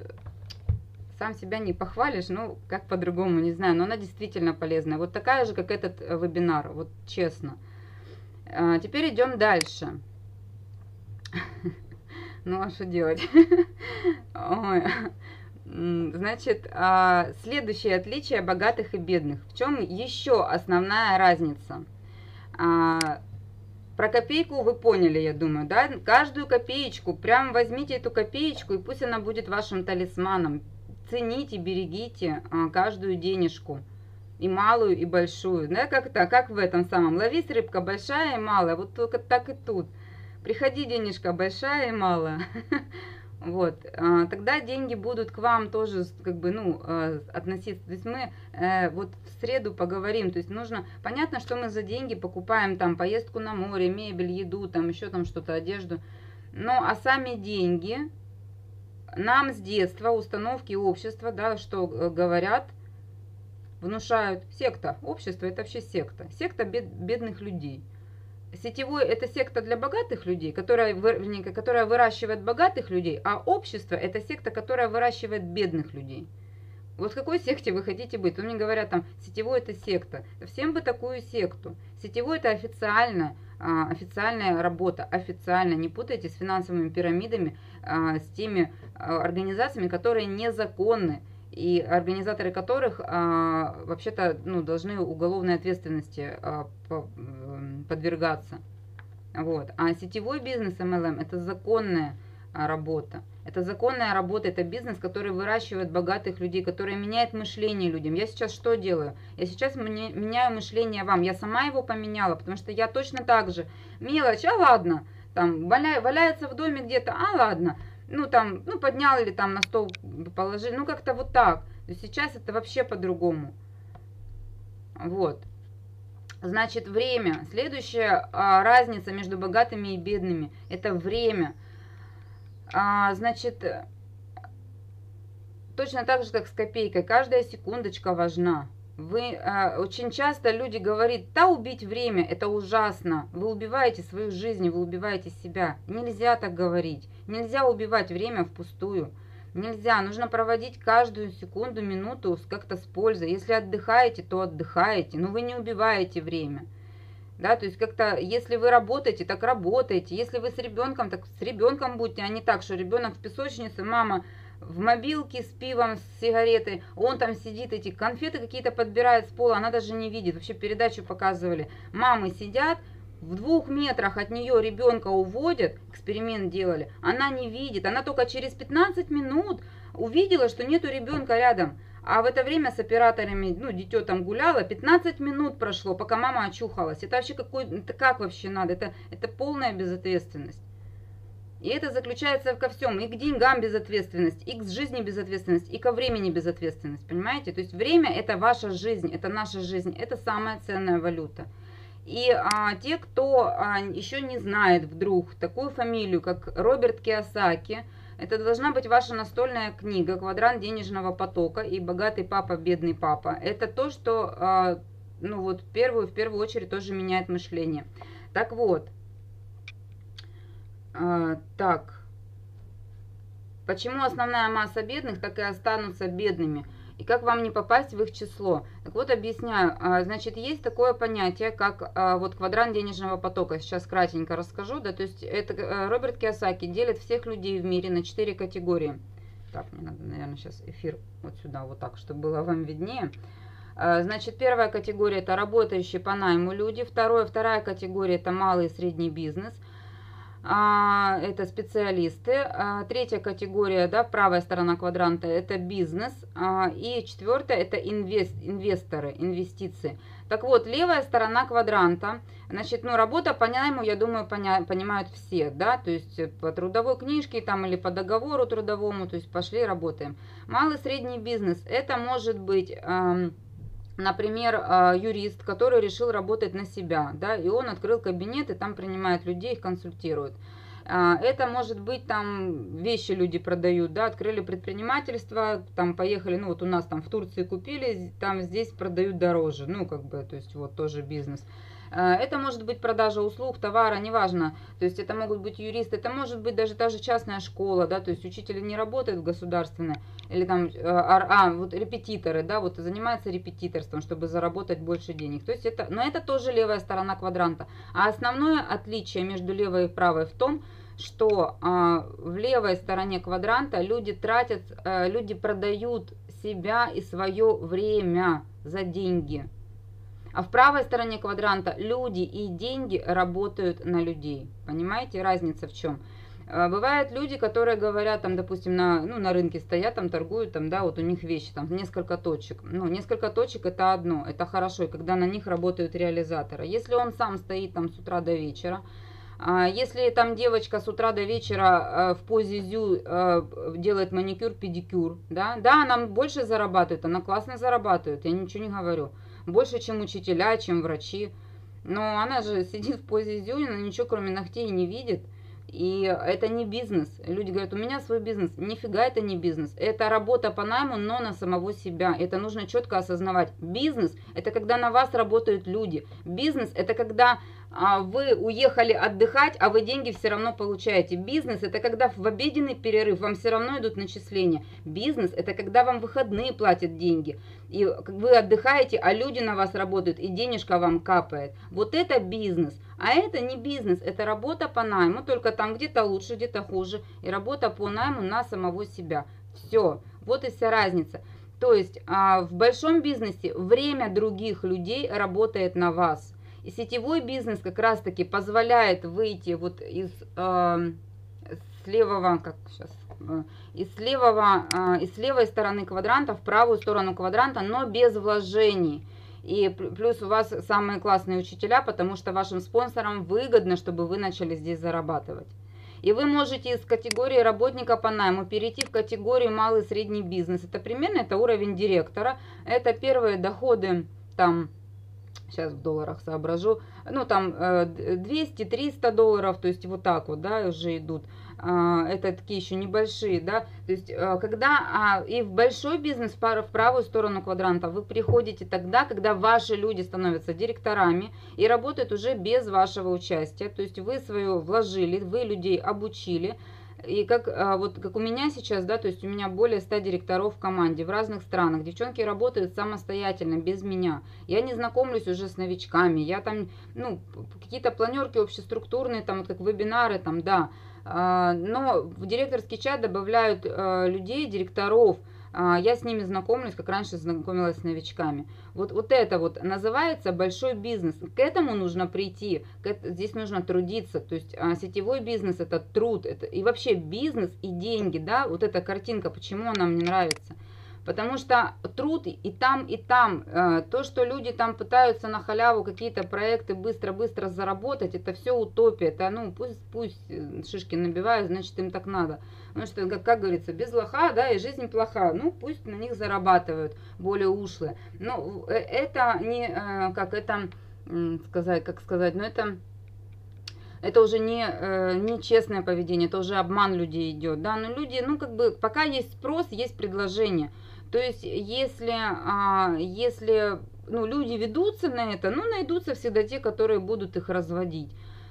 Сам себя не похвалишь, ну, как по-другому, не знаю, но она действительно полезная. Вот такая же, как этот э, вебинар, вот честно. А, теперь идем дальше. Ну, а что делать? Ой. Значит, а, следующее отличие богатых и бедных. В чем еще основная разница? А, про копейку вы поняли, я думаю, да? Каждую копеечку, прям возьмите эту копеечку, и пусть она будет вашим талисманом. Цените, берегите а, каждую денежку. И малую, и большую. Да, как-то, как в этом самом. Ловись, рыбка, большая и малая. Вот только так и тут. Приходи, денежка, большая и малая. Вот, а, тогда деньги будут к вам тоже, как бы, ну, а, относиться. То есть мы э, вот в среду поговорим. То есть нужно, понятно, что мы за деньги покупаем там поездку на море, мебель, еду, там еще там что-то, одежду. Ну, а сами деньги, нам с детства установки общества, да, что э, говорят, внушают. Секта. Общество это вообще секта. Секта бед, бедных людей. Сетевой это секта для богатых людей, которая, которая выращивает богатых людей, а общество это секта, которая выращивает бедных людей. Вот в какой секте вы хотите быть? Тут мне говорят, там, сетевой это секта. Всем бы такую секту. Сетевой это официально, а, официальная работа, официально. Не путайте с финансовыми пирамидами, а, с теми а, организациями, которые незаконны и организаторы которых а, вообще-то ну, должны уголовной ответственности а, по, подвергаться. Вот. А сетевой бизнес MLM это законная а, работа. Это законная работа, это бизнес, который выращивает богатых людей, который меняет мышление людям. Я сейчас что делаю? Я сейчас меняю мышление вам. Я сама его поменяла, потому что я точно так же. Мелочь, а ладно, там валя, валяется в доме где-то, а ладно ну там, ну поднял или там на стол положили, ну как-то вот так. Есть сейчас это вообще по-другому. Вот. Значит, время. Следующая а, разница между богатыми и бедными – это время. А, значит, точно так же, как с копейкой. Каждая секундочка важна. Вы э, очень часто люди говорят, да убить время это ужасно. Вы убиваете свою жизнь, вы убиваете себя. Нельзя так говорить. Нельзя убивать время впустую. Нельзя, нужно проводить каждую секунду, минуту как-то с пользой. Если отдыхаете, то отдыхаете, но вы не убиваете время. Да, то есть как-то, если вы работаете, так работаете. Если вы с ребенком, так с ребенком будьте, а не так, что ребенок в песочнице, мама в мобилке с пивом, с сигаретой, он там сидит, эти конфеты какие-то подбирает с пола, она даже не видит. Вообще передачу показывали. Мамы сидят, в двух метрах от нее ребенка уводят, эксперимент делали, она не видит, она только через 15 минут увидела, что нету ребенка рядом. А в это время с операторами, ну, дитё там гуляло, 15 минут прошло, пока мама очухалась. Это вообще какой, это как вообще надо? Это, это полная безответственность. И это заключается ко всем, и к деньгам безответственность, и к жизни безответственность, и ко времени безответственность, понимаете? То есть время это ваша жизнь, это наша жизнь, это самая ценная валюта. И а, те, кто а, еще не знает вдруг такую фамилию, как Роберт Киосаки, это должна быть ваша настольная книга «Квадрант денежного потока» и «Богатый папа, бедный папа». Это то, что, а, ну вот, первую, в первую очередь тоже меняет мышление. Так вот, а, так. Почему основная масса бедных так и останутся бедными? И как вам не попасть в их число? Так вот, объясняю. А, значит, есть такое понятие, как а, вот квадрант денежного потока. Сейчас кратенько расскажу. Да, то есть это э, Роберт Киосаки делит всех людей в мире на четыре категории. Так, мне надо, наверное, сейчас эфир вот сюда, вот так, чтобы было вам виднее. Значит, первая категория – это работающие по найму люди. Второе, вторая категория – это малый и средний бизнес – а, это специалисты. А, третья категория, да, правая сторона квадранта, это бизнес. А, и четвертая, это инвест, инвесторы, инвестиции. Так вот, левая сторона квадранта, значит, ну, работа по найму, я думаю, поня понимают все, да, то есть по трудовой книжке там или по договору трудовому, то есть пошли работаем. Малый средний бизнес, это может быть... Эм, например, а, юрист, который решил работать на себя, да, и он открыл кабинет, и там принимает людей, их консультирует. А, это может быть там вещи люди продают, да, открыли предпринимательство, там поехали, ну вот у нас там в Турции купили, там здесь продают дороже, ну как бы, то есть вот тоже бизнес. Э, это может быть продажа услуг, товара, неважно. То есть это могут быть юристы, это может быть даже та же частная школа, да, то есть учитель не работает в государственной, или там, э, а, вот репетиторы, да, вот занимаются репетиторством, чтобы заработать больше денег. То есть это, но это тоже левая сторона квадранта. А основное отличие между левой и правой в том, что а, в левой стороне квадранта люди тратят, а, люди продают себя и свое время за деньги. А в правой стороне квадранта люди и деньги работают на людей. Понимаете, разница в чем? Э, бывают люди, которые говорят, там, допустим, на, ну, на рынке стоят, там, торгуют, там, да, вот у них вещи, там, несколько точек. Ну, несколько точек это одно, это хорошо, когда на них работают реализаторы. Если он сам стоит там с утра до вечера, а если там девочка с утра до вечера э, в позе зю делает маникюр, педикюр, да, да, она больше зарабатывает, она классно зарабатывает, я ничего не говорю больше, чем учителя, чем врачи. Но она же сидит в позе Зюнина, ничего кроме ногтей не видит. И это не бизнес. Люди говорят, у меня свой бизнес. Нифига это не бизнес. Это работа по найму, но на самого себя. Это нужно четко осознавать. Бизнес – это когда на вас работают люди. Бизнес – это когда вы уехали отдыхать, а вы деньги все равно получаете. Бизнес – это когда в обеденный перерыв вам все равно идут начисления. Бизнес – это когда вам выходные платят деньги. И вы отдыхаете, а люди на вас работают, и денежка вам капает. Вот это бизнес. А это не бизнес, это работа по найму, только там где-то лучше, где-то хуже. И работа по найму на самого себя. Все, вот и вся разница. То есть а, в большом бизнесе время других людей работает на вас. И сетевой бизнес как раз-таки позволяет выйти вот из э, с левого, как сейчас, э, из левого, э, из левой стороны квадранта в правую сторону квадранта, но без вложений. И плюс у вас самые классные учителя, потому что вашим спонсорам выгодно, чтобы вы начали здесь зарабатывать. И вы можете из категории работника по найму перейти в категорию малый средний бизнес. Это примерно это уровень директора. Это первые доходы там сейчас в долларах соображу, ну там 200-300 э, долларов, то есть вот так вот, да, уже идут. А, это такие еще небольшие, да, то есть э, когда а, и в большой бизнес в правую сторону квадранта вы приходите тогда, когда ваши люди становятся директорами и работают уже без вашего участия, то есть вы свое вложили, вы людей обучили, и как, а, вот, как у меня сейчас, да, то есть у меня более 100 директоров в команде в разных странах. Девчонки работают самостоятельно, без меня. Я не знакомлюсь уже с новичками. Я там, ну, какие-то планерки общеструктурные, там, вот как вебинары, там, да. А, но в директорский чат добавляют а, людей, директоров, я с ними знакомлюсь, как раньше знакомилась с новичками. Вот, вот это вот называется большой бизнес. К этому нужно прийти, к, здесь нужно трудиться. То есть а, сетевой бизнес это труд, это, и вообще бизнес и деньги, да, вот эта картинка, почему она мне нравится. Потому что труд и там, и там, э, то, что люди там пытаются на халяву какие-то проекты быстро-быстро заработать, это все утопия. Это, ну, пусть, пусть э, шишки набивают, значит, им так надо. Потому что, как, как говорится, без лоха, да, и жизнь плоха. Ну, пусть на них зарабатывают более ушлые. Но э, это не, как это сказать, как сказать, но это это уже не, э, не честное поведение, это уже обман людей идет, да, но люди, ну, как бы, пока есть спрос, есть предложение, то есть, если, а, если ну, люди ведутся на это, ну, найдутся всегда те, которые будут их разводить.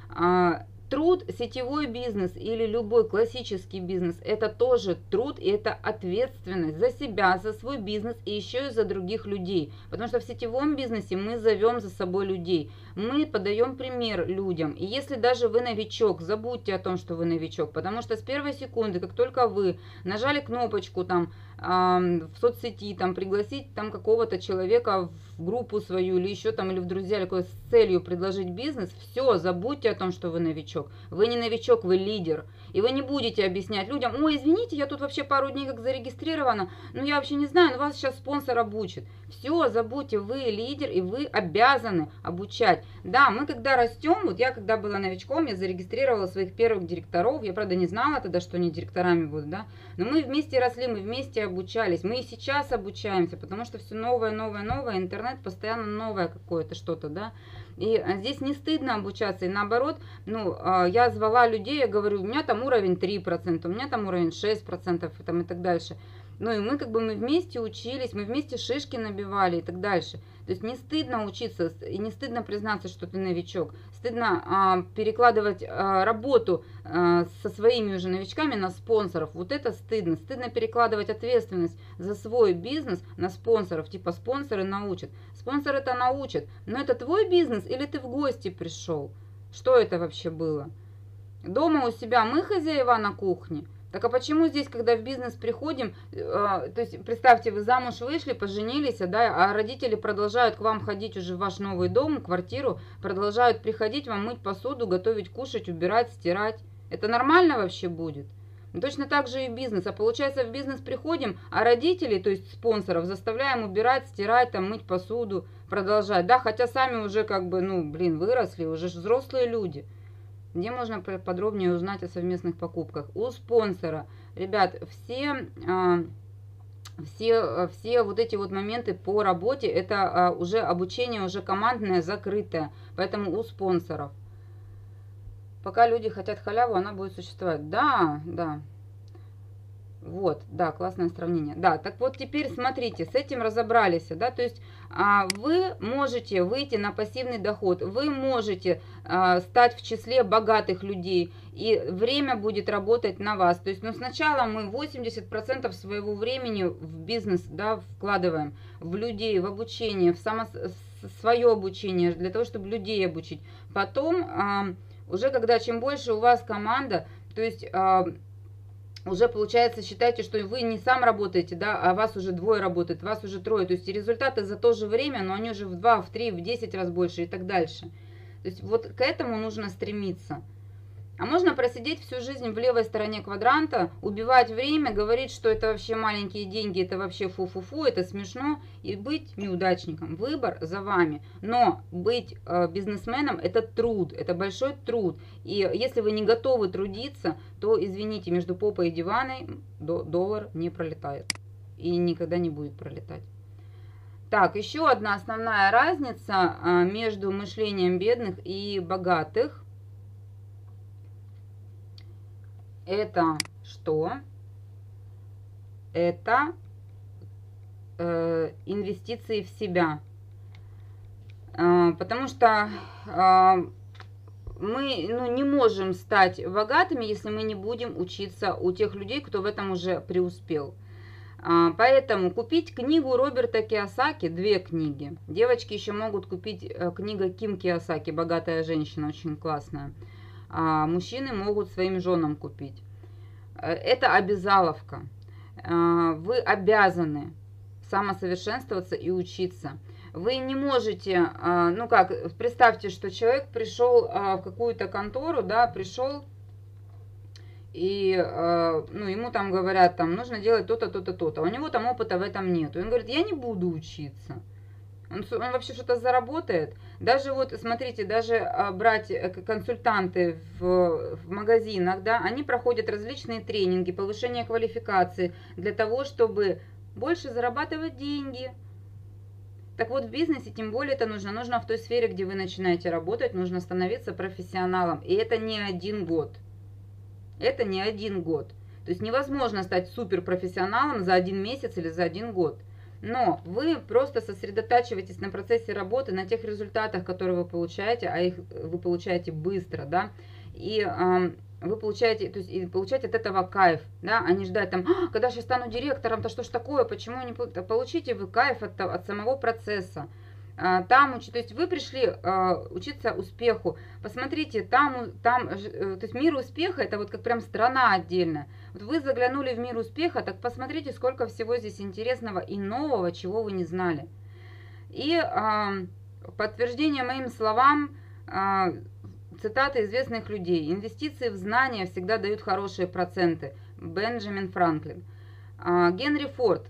А, Труд, сетевой бизнес или любой классический бизнес – это тоже труд и это ответственность за себя, за свой бизнес и еще и за других людей. Потому что в сетевом бизнесе мы зовем за собой людей. Мы подаем пример людям. И если даже вы новичок, забудьте о том, что вы новичок. Потому что с первой секунды, как только вы нажали кнопочку там в соцсети, там пригласить там какого-то человека в группу свою или еще там, или в друзья, или с целью предложить бизнес, все, забудьте о том, что вы новичок. Вы не новичок, вы лидер. И вы не будете объяснять людям, ой, извините, я тут вообще пару дней как зарегистрирована, но я вообще не знаю, но вас сейчас спонсор обучит. Все, забудьте, вы лидер, и вы обязаны обучать. Да, мы когда растем, вот я когда была новичком, я зарегистрировала своих первых директоров, я, правда, не знала тогда, что они директорами будут, да, но мы вместе росли, мы вместе обучались, мы и сейчас обучаемся, потому что все новое, новое, новое, интернет постоянно новое какое-то что-то, да, и а, здесь не стыдно обучаться. И наоборот, ну, а, я звала людей, я говорю, у меня там уровень 3%, у меня там уровень 6% там, и так дальше. Ну и мы как бы мы вместе учились, мы вместе шишки набивали и так дальше. То есть не стыдно учиться и не стыдно признаться, что ты новичок. Стыдно а, перекладывать а, работу а, со своими уже новичками на спонсоров. Вот это стыдно. Стыдно перекладывать ответственность за свой бизнес на спонсоров. Типа спонсоры научат. Спонсор это научат. Но это твой бизнес или ты в гости пришел? Что это вообще было? Дома у себя мы хозяева на кухне. Так а почему здесь, когда в бизнес приходим, э, то есть представьте, вы замуж вышли, поженились, да, а родители продолжают к вам ходить уже в ваш новый дом, квартиру, продолжают приходить вам мыть посуду, готовить, кушать, убирать, стирать. Это нормально вообще будет? Точно так же и бизнес. А получается, в бизнес приходим, а родителей, то есть спонсоров, заставляем убирать, стирать, там, мыть посуду, продолжать. Да, хотя сами уже как бы, ну, блин, выросли, уже взрослые люди. Где можно подробнее узнать о совместных покупках? У спонсора. Ребят, все... А, все, все вот эти вот моменты по работе, это а, уже обучение уже командное, закрытое, поэтому у спонсоров. Пока люди хотят халяву, она будет существовать. Да, да. Вот, да, классное сравнение. Да, так вот теперь смотрите, с этим разобрались, да, то есть вы можете выйти на пассивный доход, вы можете а, стать в числе богатых людей, и время будет работать на вас. То есть, ну, сначала мы 80% своего времени в бизнес, да, вкладываем, в людей, в обучение, в само, свое обучение, для того, чтобы людей обучить. Потом, а, уже когда чем больше у вас команда, то есть... Уже получается, считайте, что вы не сам работаете, да, а вас уже двое работает, вас уже трое. То есть результаты за то же время, но они уже в два, в три, в десять раз больше и так дальше. То есть вот к этому нужно стремиться. А можно просидеть всю жизнь в левой стороне квадранта, убивать время, говорить, что это вообще маленькие деньги, это вообще фу-фу-фу, это смешно, и быть неудачником. Выбор за вами. Но быть э, бизнесменом – это труд, это большой труд. И если вы не готовы трудиться, то, извините, между попой и диваной доллар не пролетает. И никогда не будет пролетать. Так, еще одна основная разница э, между мышлением бедных и богатых это что? Это э, инвестиции в себя. Э, потому что э, мы ну, не можем стать богатыми, если мы не будем учиться у тех людей, кто в этом уже преуспел. Э, поэтому купить книгу Роберта Киосаки, две книги. Девочки еще могут купить э, книгу Ким Киосаки «Богатая женщина», очень классная мужчины могут своим женам купить. Э, это обязаловка. А, вы обязаны самосовершенствоваться и учиться. Вы не можете, а, ну как, представьте, что человек пришел а, в какую-то контору, да, пришел, и ну, ему там говорят, там, нужно делать то-то, то-то, то-то. У него там опыта в этом нет. Он говорит, я не буду учиться. Он, он вообще что-то заработает. Даже вот, смотрите, даже а, брать э, консультанты в, в магазинах, да, они проходят различные тренинги, повышение квалификации для того, чтобы больше зарабатывать деньги. Так вот, в бизнесе тем более это нужно. Нужно в той сфере, где вы начинаете работать, нужно становиться профессионалом. И это не один год. Это не один год. То есть невозможно стать суперпрофессионалом за один месяц или за один год. Но вы просто сосредотачиваетесь на процессе работы, на тех результатах, которые вы получаете, а их вы получаете быстро, да, и э, вы получаете, то есть, и получаете от этого кайф, да, а не ждать там, а, когда я стану директором, то что ж такое, почему не получите вы кайф от, от самого процесса. А, там, то есть вы пришли а, учиться успеху, посмотрите, там, там, э, то есть мир успеха это вот как прям страна отдельная. Вот вы заглянули в мир успеха, так посмотрите, сколько всего здесь интересного и нового, чего вы не знали. И подтверждение моим словам, а, цитаты известных людей. Инвестиции в знания всегда дают хорошие проценты. Бенджамин Франклин. Генри Форд.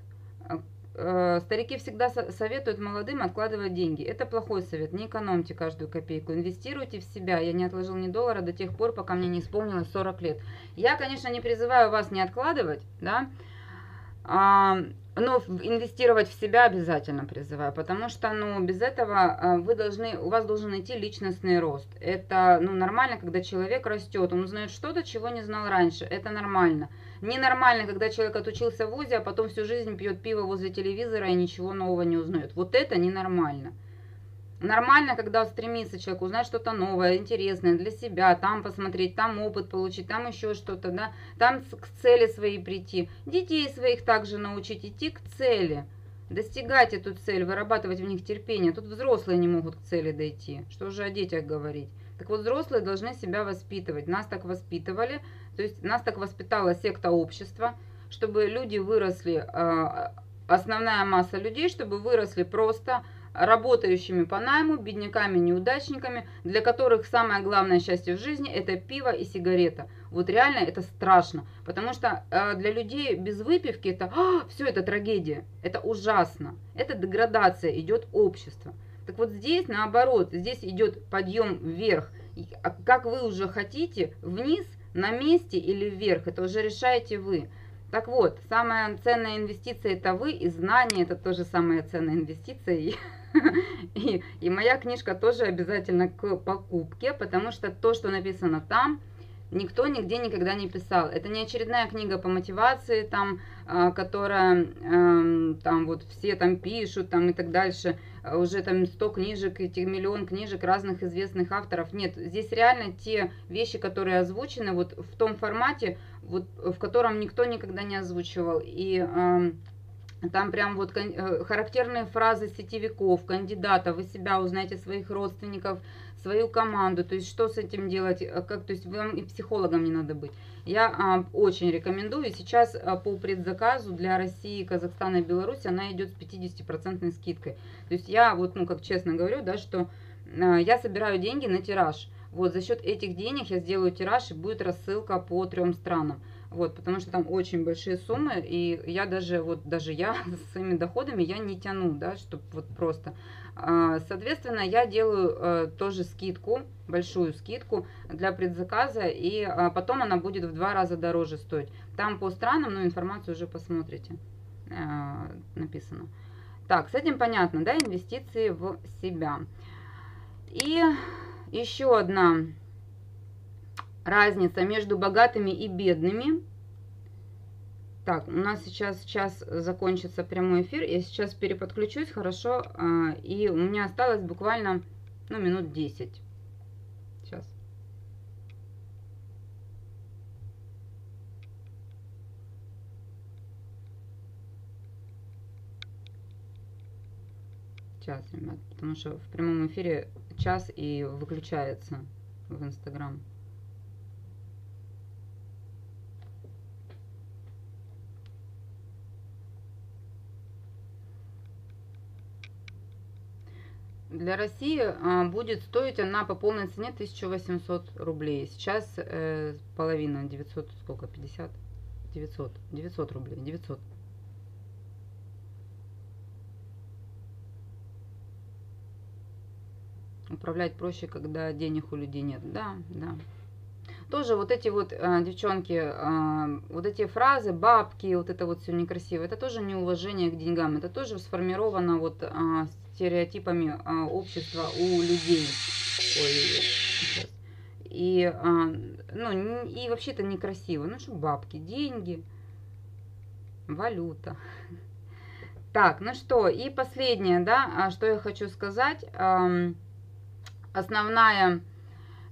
Э, старики всегда советуют молодым откладывать деньги. Это плохой совет. Не экономьте каждую копейку. Инвестируйте в себя. Я не отложил ни доллара до тех пор, пока мне не исполнилось 40 лет. Я, конечно, не призываю вас не откладывать, да, но инвестировать в себя обязательно призываю, потому что, ну, без этого а, вы должны, у вас должен идти личностный рост. Это, ну, нормально, когда человек растет, он узнает что-то, чего не знал раньше. Это нормально. Ненормально, когда человек отучился в ВУЗе, а потом всю жизнь пьет пиво возле телевизора и ничего нового не узнает. Вот это ненормально. Нормально, когда стремится человек узнать что-то новое, интересное для себя, там посмотреть, там опыт получить, там еще что-то, да, там к цели своей прийти. Детей своих также научить идти к цели, достигать эту цель, вырабатывать в них терпение. Тут взрослые не могут к цели дойти, что же о детях говорить. Так вот, взрослые должны себя воспитывать. Нас так воспитывали, то есть нас так воспитала секта общества, чтобы люди выросли, а, основная масса людей, чтобы выросли просто работающими по найму, бедняками-неудачниками, для которых самое главное счастье в жизни – это пиво и сигарета. Вот реально это страшно, потому что э, для людей без выпивки это а, все это трагедия, это ужасно, это деградация, идет общество. Так вот здесь наоборот, здесь идет подъем вверх. А как вы уже хотите, вниз, на месте или вверх, это уже решаете вы. Так вот, самая ценная инвестиция это вы, и знание это тоже самая ценная инвестиция. И, и моя книжка тоже обязательно к покупке, потому что то, что написано там, никто нигде никогда не писал. Это не очередная книга по мотивации, там, а, которая эм, там вот все там пишут там и так дальше. Уже там 100 книжек, эти миллион книжек разных известных авторов. Нет, здесь реально те вещи, которые озвучены вот в том формате, вот, в котором никто никогда не озвучивал. И эм, там прям вот э, характерные фразы сетевиков, кандидатов, вы себя узнаете, своих родственников, свою команду, то есть что с этим делать, э, как, то есть вам и психологом не надо быть. Я а, очень рекомендую, сейчас а, по предзаказу для России, Казахстана и Беларуси она идет с 50% скидкой. То есть я вот, ну как честно говорю, да, что а, я собираю деньги на тираж. Вот за счет этих денег я сделаю тираж и будет рассылка по трем странам. Вот, потому что там очень большие суммы, и я даже, вот даже я со своими доходами, я не тяну, да, чтобы вот просто. А, соответственно, я делаю э, тоже скидку, большую скидку для предзаказа, и а, потом она будет в два раза дороже стоить. Там по странам, ну, информацию уже посмотрите, э, написано. Так, с этим понятно, да, инвестиции в себя. И еще одна разница между богатыми и бедными. Так, у нас сейчас час закончится прямой эфир. Я сейчас переподключусь, хорошо. А, и у меня осталось буквально ну, минут 10. Сейчас. Сейчас, ребят, потому что в прямом эфире час и выключается в Инстаграм. Для России а, будет стоить она по полной цене 1800 рублей. Сейчас э, половина, 900, сколько, 50? 900, 900 рублей, 900. Управлять проще, когда денег у людей нет. Да, да. Тоже вот эти вот, э, девчонки, э, вот эти фразы, бабки, вот это вот все некрасиво, это тоже неуважение к деньгам, это тоже сформировано вот э, стереотипами а, общества у людей. Ой, и, а, ну, и вообще это некрасиво. Ну что, бабки, деньги, валюта. Так, ну что, и последнее, да, а, что я хочу сказать. Основная,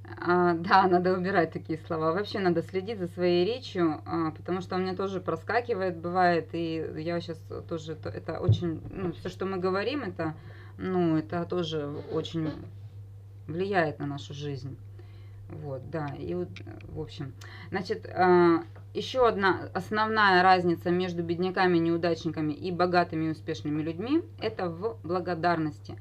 да, надо убирать такие слова. Вообще надо следить за своей речью, потому что у меня тоже проскакивает, бывает, и я сейчас тоже, это очень, ну, все, что мы говорим, это ну, это тоже очень влияет на нашу жизнь. Вот, да, и вот, в общем, значит, а, еще одна основная разница между бедняками, неудачниками и богатыми и успешными людьми – это в благодарности.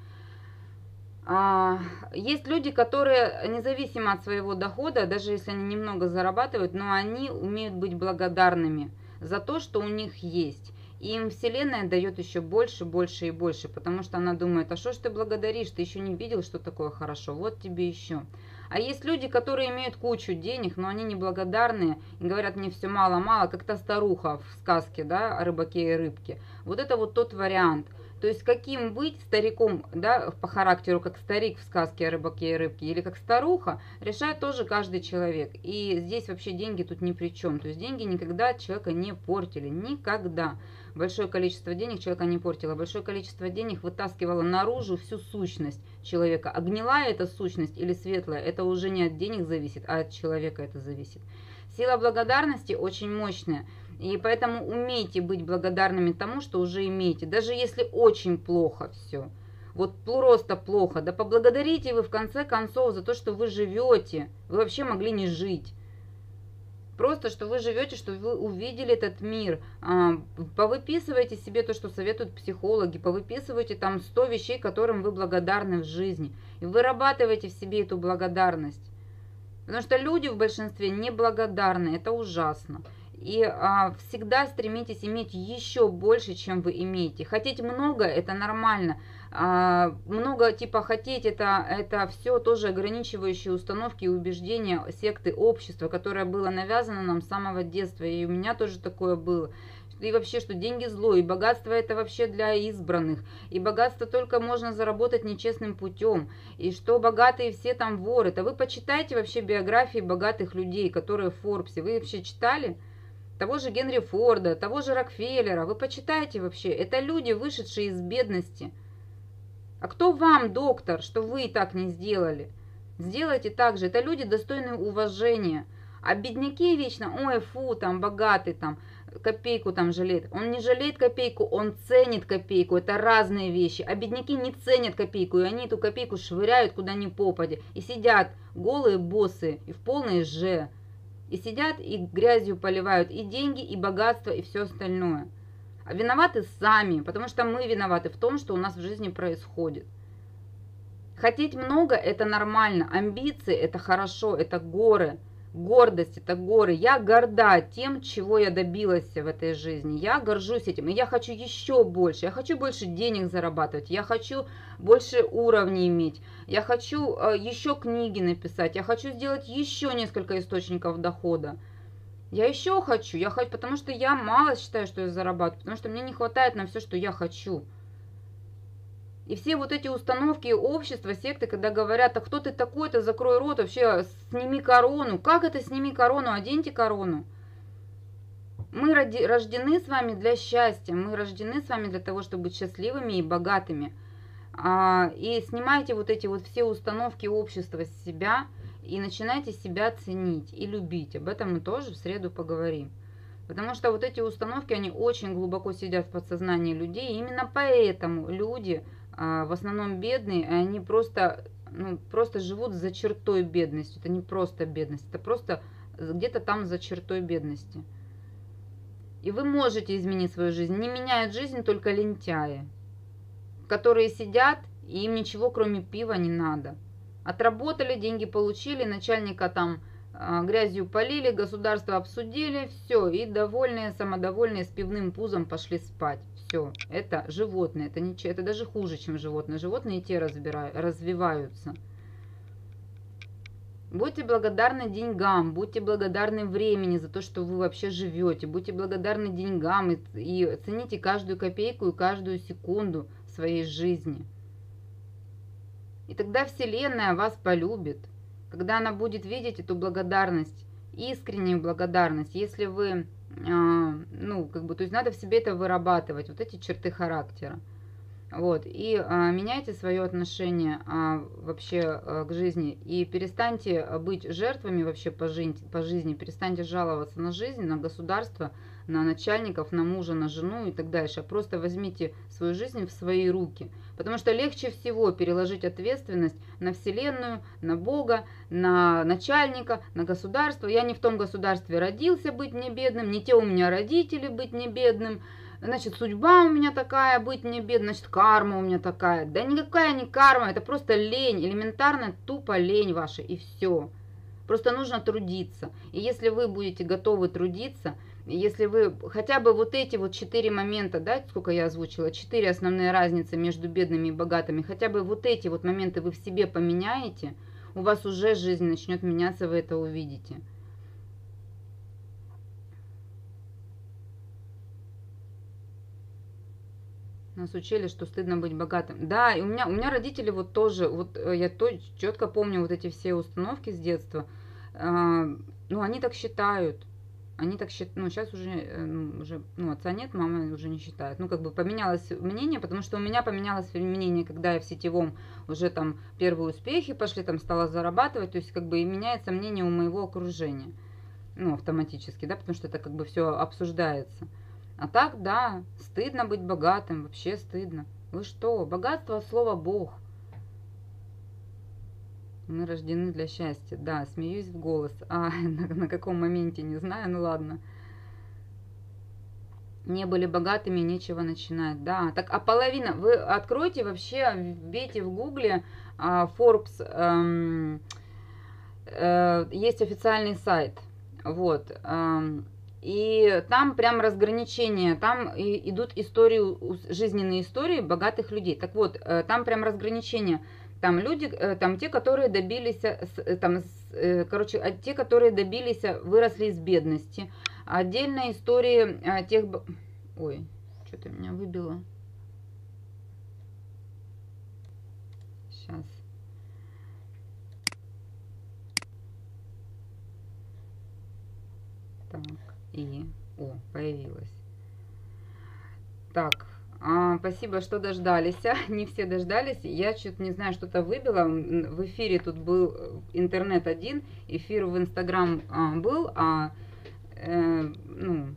А, есть люди, которые независимо от своего дохода, даже если они немного зарабатывают, но они умеют быть благодарными за то, что у них есть. И им Вселенная дает еще больше, больше и больше, потому что она думает, а что ж ты благодаришь, ты еще не видел, что такое хорошо, вот тебе еще. А есть люди, которые имеют кучу денег, но они неблагодарные и говорят, мне все мало-мало, как та старуха в сказке, да, о рыбаке и рыбке. Вот это вот тот вариант – то есть каким быть стариком, да, по характеру, как старик в сказке о рыбаке и рыбке, или как старуха, решает тоже каждый человек. И здесь вообще деньги тут ни при чем. То есть деньги никогда человека не портили, никогда. Большое количество денег человека не портило, большое количество денег вытаскивало наружу всю сущность человека. А гнилая эта сущность или светлая, это уже не от денег зависит, а от человека это зависит. Сила благодарности очень мощная. И поэтому умейте быть благодарными тому, что уже имеете, даже если очень плохо все. Вот просто плохо, да поблагодарите вы в конце концов за то, что вы живете. Вы вообще могли не жить. Просто, что вы живете, что вы увидели этот мир. А, повыписывайте себе то, что советуют психологи. Повыписывайте там 100 вещей, которым вы благодарны в жизни. И вырабатывайте в себе эту благодарность. Потому что люди в большинстве неблагодарны. Это ужасно. И а, всегда стремитесь иметь еще больше, чем вы имеете. Хотеть много – это нормально. А, много типа хотеть – это, это все тоже ограничивающие установки и убеждения секты общества, которое было навязано нам с самого детства. И у меня тоже такое было и вообще, что деньги зло, и богатство это вообще для избранных, и богатство только можно заработать нечестным путем, и что богатые все там воры. Это вы почитайте вообще биографии богатых людей, которые в Форбсе. Вы вообще читали? Того же Генри Форда, того же Рокфеллера. Вы почитайте вообще. Это люди, вышедшие из бедности. А кто вам, доктор, что вы так не сделали? Сделайте так же. Это люди, достойные уважения. А бедняки вечно, ой, фу, там, богатый, там, копейку там жалеет. Он не жалеет копейку, он ценит копейку. Это разные вещи. А бедняки не ценят копейку, и они эту копейку швыряют куда ни попади. И сидят голые боссы, и в полной же. И сидят, и грязью поливают и деньги, и богатство, и все остальное. А виноваты сами, потому что мы виноваты в том, что у нас в жизни происходит. Хотеть много – это нормально, амбиции – это хорошо, это горы – Гордость – это горы. Я горда тем, чего я добилась в этой жизни. Я горжусь этим. И я хочу еще больше. Я хочу больше денег зарабатывать. Я хочу больше уровней иметь. Я хочу э, еще книги написать. Я хочу сделать еще несколько источников дохода. Я еще хочу. Я хочу, потому что я мало считаю, что я зарабатываю. Потому что мне не хватает на все, что я хочу. И все вот эти установки общества, секты, когда говорят, а кто ты такой-то, закрой рот, вообще сними корону. Как это сними корону, оденьте корону? Мы рождены с вами для счастья, мы рождены с вами для того, чтобы быть счастливыми и богатыми. А, и снимайте вот эти вот все установки общества с себя и начинайте себя ценить и любить. Об этом мы тоже в среду поговорим. Потому что вот эти установки, они очень глубоко сидят в подсознании людей. И именно поэтому люди в основном бедные, и они просто, ну, просто живут за чертой бедности. Это не просто бедность, это просто где-то там за чертой бедности. И вы можете изменить свою жизнь. Не меняют жизнь только лентяи, которые сидят, и им ничего кроме пива не надо. Отработали, деньги получили, начальника там а, грязью полили, государство обсудили, все, и довольные, самодовольные с пивным пузом пошли спать. Все, это животные, это, не, это даже хуже, чем животные. Животные те разбирают, развиваются. Будьте благодарны деньгам, будьте благодарны времени за то, что вы вообще живете. Будьте благодарны деньгам и, и цените каждую копейку и каждую секунду своей жизни. И тогда Вселенная вас полюбит. Когда она будет видеть эту благодарность, искреннюю благодарность, если вы ну, как бы, то есть надо в себе это вырабатывать, вот эти черты характера. Вот, и а, меняйте свое отношение а, вообще а, к жизни и перестаньте быть жертвами вообще по жизни, по жизни, перестаньте жаловаться на жизнь, на государство, на начальников, на мужа, на жену и так дальше. А просто возьмите свою жизнь в свои руки. Потому что легче всего переложить ответственность на Вселенную, на Бога, на начальника, на государство. Я не в том государстве родился быть мне бедным, не те у меня родители быть мне бедным. Значит, судьба у меня такая, быть мне бедным, значит, карма у меня такая. Да никакая не карма, это просто лень, элементарно тупо лень ваша, и все. Просто нужно трудиться. И если вы будете готовы трудиться, если вы хотя бы вот эти вот четыре момента, да, сколько я озвучила, четыре основные разницы между бедными и богатыми, хотя бы вот эти вот моменты вы в себе поменяете, у вас уже жизнь начнет меняться, вы это увидите. Нас учили, что стыдно быть богатым. Да, и у меня, у меня родители вот тоже, вот э, я то, четко помню вот эти все установки с детства. Э, ну, они так считают. Они так считают, ну, сейчас уже, э, ну, уже, ну, отца нет, мама уже не считает. Ну, как бы поменялось мнение, потому что у меня поменялось мнение, когда я в сетевом уже там первые успехи пошли, там стала зарабатывать, то есть как бы и меняется мнение у моего окружения. Ну, автоматически, да, потому что это как бы все обсуждается. А так, да, стыдно быть богатым, вообще стыдно. Вы что, богатство слово Бог. Мы рождены для счастья. Да, смеюсь в голос. А на, на каком моменте, не знаю, ну ладно. Не были богатыми, нечего начинать. Да, так, а половина, вы откройте вообще, вбейте в гугле uh, Forbes, um, uh, есть официальный сайт, вот, um, и там прям разграничение, там идут истории, жизненные истории богатых людей. Так вот, э, там прям разграничение – там люди, э, там те, которые добились, э, э, там, короче, а те, которые добились, выросли из бедности. Отдельная история тех... Ой, что-то меня выбило. Сейчас. Так, и... О, появилась. Так, спасибо, что дождались. Не все дождались. Я что-то не знаю, что-то выбила. В эфире тут был э, интернет один, эфир в Инстаграм а, был, а, э, ну,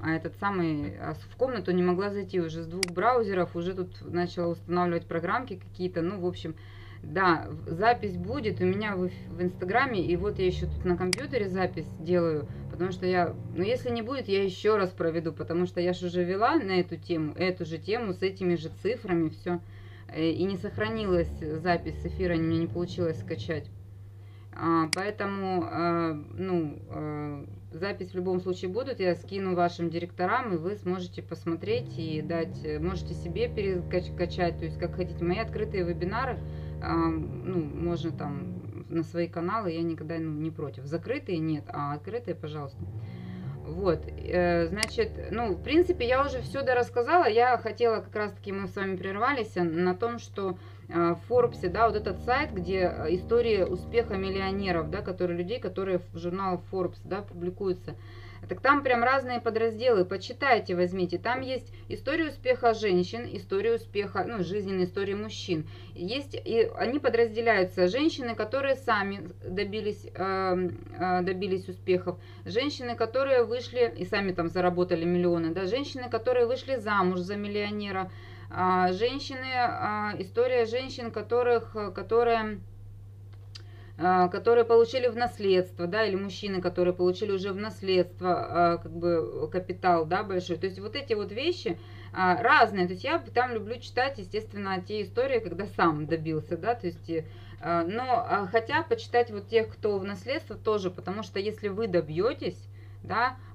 а этот самый а в комнату не могла зайти уже с двух браузеров, уже тут начала устанавливать программки какие-то. Ну, в общем, да, запись будет у меня в, в Инстаграме, и вот я еще тут на компьютере запись делаю, потому что я, ну если не будет, я еще раз проведу, потому что я же уже вела на эту тему, эту же тему с этими же цифрами, все, э, и не сохранилась запись с эфира, мне не получилось скачать. А, поэтому, а, ну, а, запись в любом случае будут, я скину вашим директорам, и вы сможете посмотреть и дать, можете себе перекачать, то есть как хотите. Мои открытые вебинары, ну, можно там на свои каналы, я никогда ну, не против. Закрытые нет, а открытые, пожалуйста. Вот, э, значит, ну, в принципе, я уже все дорассказала. Я хотела, как раз-таки мы с вами прервались на том, что э, в Forbes, да, вот этот сайт, где истории успеха миллионеров, да, которые людей, которые в журналах Forbes, да, публикуются. Так там прям разные подразделы, почитайте, возьмите. Там есть история успеха женщин, история успеха, ну, жизненная история мужчин. Есть, и они подразделяются. Женщины, которые сами добились, э, э, добились успехов. Женщины, которые вышли и сами там заработали миллионы. Да? Женщины, которые вышли замуж за миллионера. Э, женщины, э, история женщин, которых, которые которые получили в наследство, да, или мужчины, которые получили уже в наследство, а, как бы, капитал, да, большой. То есть вот эти вот вещи а, разные. То есть я там люблю читать, естественно, те истории, когда сам добился, да, то есть, но хотя почитать вот тех, кто в наследство тоже, потому что если вы добьетесь, да, а,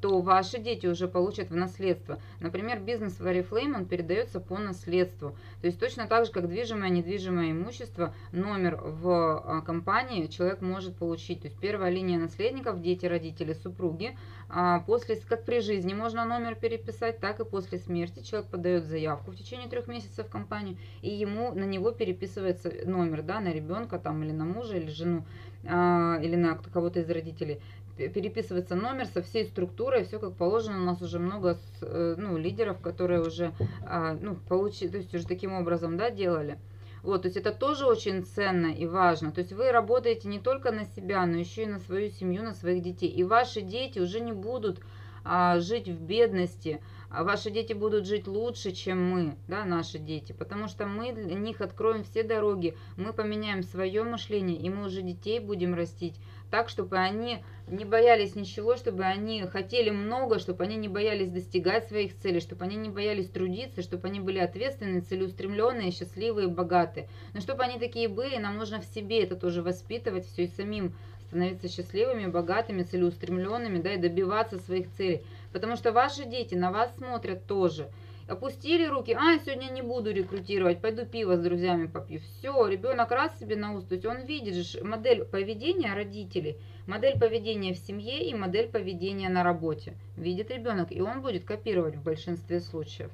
то ваши дети уже получат в наследство. Например, бизнес в Oriflame, он передается по наследству. То есть точно так же, как движимое, недвижимое имущество, номер в а, компании человек может получить. То есть первая линия наследников, дети, родители, супруги. А, после, как при жизни можно номер переписать, так и после смерти человек подает заявку в течение трех месяцев в компанию, и ему на него переписывается номер, да, на ребенка там или на мужа или жену или на кого-то из родителей переписывается номер со всей структурой, все как положено. У нас уже много э, ну, лидеров, которые уже а, ну, получили, то есть уже таким образом да, делали. Вот, то есть это тоже очень ценно и важно. То есть вы работаете не только на себя, но еще и на свою семью, на своих детей. И ваши дети уже не будут а, жить в бедности, а ваши дети будут жить лучше, чем мы, да, наши дети, потому что мы для них откроем все дороги, мы поменяем свое мышление, и мы уже детей будем растить так, чтобы они не боялись ничего, чтобы они хотели много, чтобы они не боялись достигать своих целей, чтобы они не боялись трудиться, чтобы они были ответственные, целеустремленные, счастливые, богатые. Но чтобы они такие были, нам нужно в себе это тоже воспитывать, все и самим становиться счастливыми, богатыми, целеустремленными, да, и добиваться своих целей. Потому что ваши дети на вас смотрят тоже. Опустили руки, а, сегодня не буду рекрутировать, пойду пиво с друзьями попью. Все, ребенок раз себе на ус, то есть он видит же модель поведения родителей, модель поведения в семье и модель поведения на работе. Видит ребенок, и он будет копировать в большинстве случаев.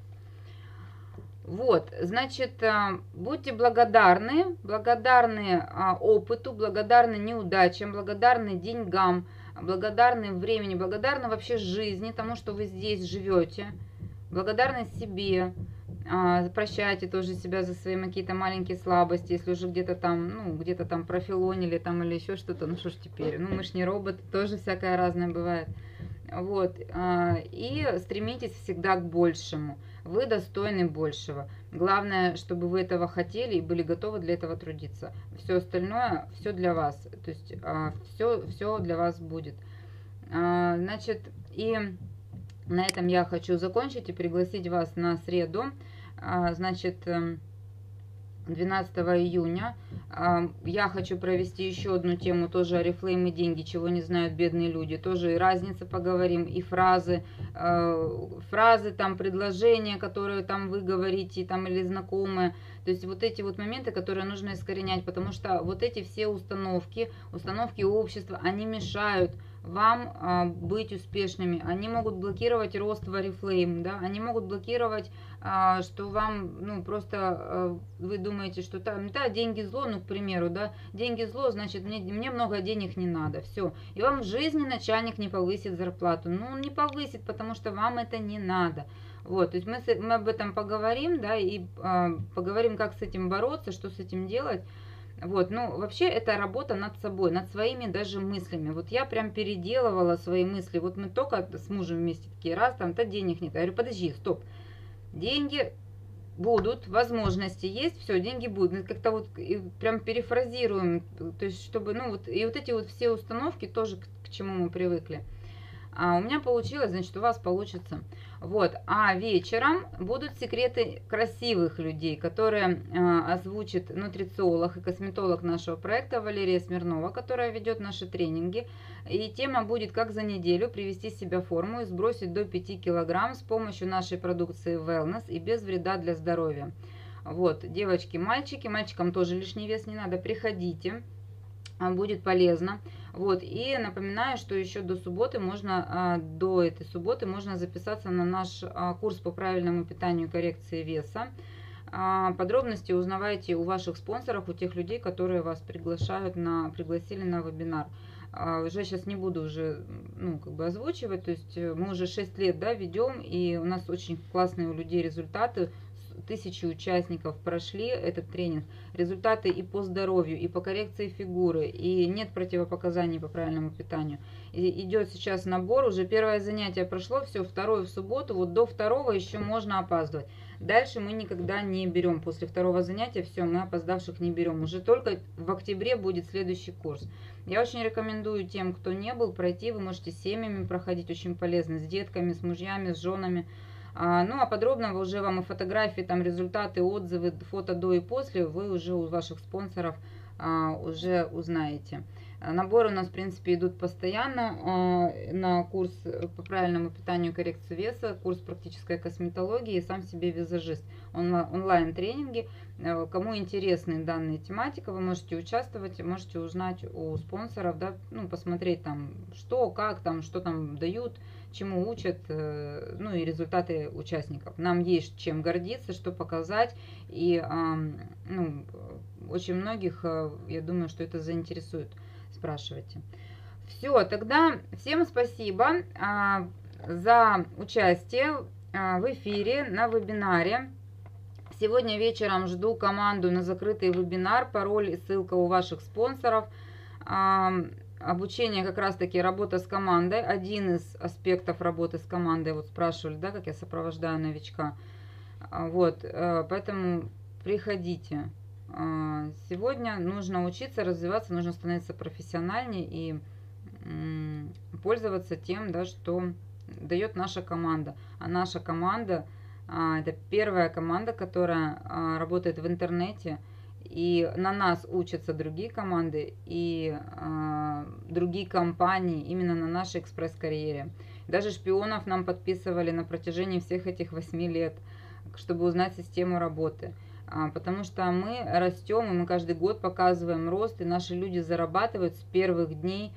Вот, значит, а, будьте благодарны, благодарны а, опыту, благодарны неудачам, благодарны деньгам, благодарны времени, благодарны вообще жизни, тому, что вы здесь живете благодарность себе, а, прощайте тоже себя за свои какие-то маленькие слабости, если уже где-то там, ну, где-то там профилонили там или еще что-то, ну что ж теперь, ну мы ж не робот, тоже всякое разное бывает. Вот, а, и стремитесь всегда к большему. Вы достойны большего. Главное, чтобы вы этого хотели и были готовы для этого трудиться. Все остальное, все для вас. То есть все, а, все для вас будет. Значит, и на этом я хочу закончить и пригласить вас на среду. А, значит, 12 эм, июня а, я хочу провести еще одну тему, тоже Oriflame и деньги, чего не знают бедные люди. Тоже и разницы поговорим, и фразы, э, фразы, там, предложения, которые там вы говорите, там, или знакомые. То есть вот эти вот моменты, которые нужно искоренять, потому что вот эти все установки, установки общества, они мешают вам а, быть успешными. Они могут блокировать рост в Oriflame, да, они могут блокировать, а, что вам, ну, просто а, вы думаете, что там, да, деньги зло, ну, к примеру, да, деньги зло, значит, мне, мне много денег не надо, все. И вам в жизни начальник не повысит зарплату. Ну, он не повысит, потому что вам это не надо. Вот, то есть мы, мы об этом поговорим, да, и э, поговорим, как с этим бороться, что с этим делать. Вот, ну, вообще это работа над собой, над своими даже мыслями. Вот я прям переделывала свои мысли. Вот мы только с мужем вместе такие, раз, там-то денег нет. Я говорю, подожди, стоп. Деньги будут, возможности есть, все, деньги будут. Как-то вот прям перефразируем, то есть чтобы, ну, вот, и вот эти вот все установки тоже к, к чему мы привыкли. А у меня получилось, значит, у вас получится. Вот, а вечером будут секреты красивых людей, которые э, озвучит нутрициолог и косметолог нашего проекта Валерия Смирнова, которая ведет наши тренинги. И тема будет, как за неделю привести себя в форму и сбросить до 5 килограмм с помощью нашей продукции Wellness и без вреда для здоровья. Вот, девочки, мальчики, мальчикам тоже лишний вес не надо, приходите, будет полезно. Вот, и напоминаю, что еще до субботы можно, а, до этой субботы можно записаться на наш а, курс по правильному питанию и коррекции веса. А, подробности узнавайте у ваших спонсоров, у тех людей, которые вас приглашают на, пригласили на вебинар. Уже сейчас не буду уже, ну, как бы озвучивать, то есть э, мы уже 6 лет, да, ведем, и у нас очень классные у людей результаты, тысячи участников прошли этот тренинг. Результаты и по здоровью, и по коррекции фигуры, и нет противопоказаний по правильному питанию. И идет сейчас набор, уже первое занятие прошло, все, второе в субботу, вот до второго еще можно опаздывать. Дальше мы никогда не берем, после второго занятия все, мы опоздавших не берем. Уже только в октябре будет следующий курс. Я очень рекомендую тем, кто не был, пройти, вы можете семьями проходить, очень полезно, с детками, с мужьями, с женами. А, ну, а подробно уже вам и фотографии, там результаты, отзывы, фото до и после вы уже у ваших спонсоров а, уже узнаете. Наборы у нас, в принципе, идут постоянно а, на курс по правильному питанию и коррекции веса, курс практической косметологии и сам себе визажист. Онлайн-тренинги. Э, кому интересны данная тематика, вы можете участвовать, можете узнать у спонсоров, да, ну, посмотреть там, что, как там, что там дают, чему учат, э, ну и результаты участников. Нам есть чем гордиться, что показать, и ну, очень многих, э, я думаю, что это заинтересует. Спрашивайте. Все, тогда всем спасибо а, за участие а, в эфире на вебинаре. Сегодня вечером жду команду на закрытый вебинар, пароль и ссылка у ваших спонсоров обучение как раз-таки работа с командой. Один из аспектов работы с командой, вот спрашивали, да, как я сопровождаю новичка. А, вот, э, поэтому приходите. А, сегодня нужно учиться, развиваться, нужно становиться профессиональнее и пользоваться тем, да, что дает наша команда. А наша команда, а, это первая команда, которая работает в интернете, и на нас учатся другие команды и э, другие компании именно на нашей экспресс-карьере. Даже шпионов нам подписывали на протяжении всех этих восьми лет, чтобы узнать систему работы. А, потому что мы растем, и мы каждый год показываем рост, и наши люди зарабатывают с первых дней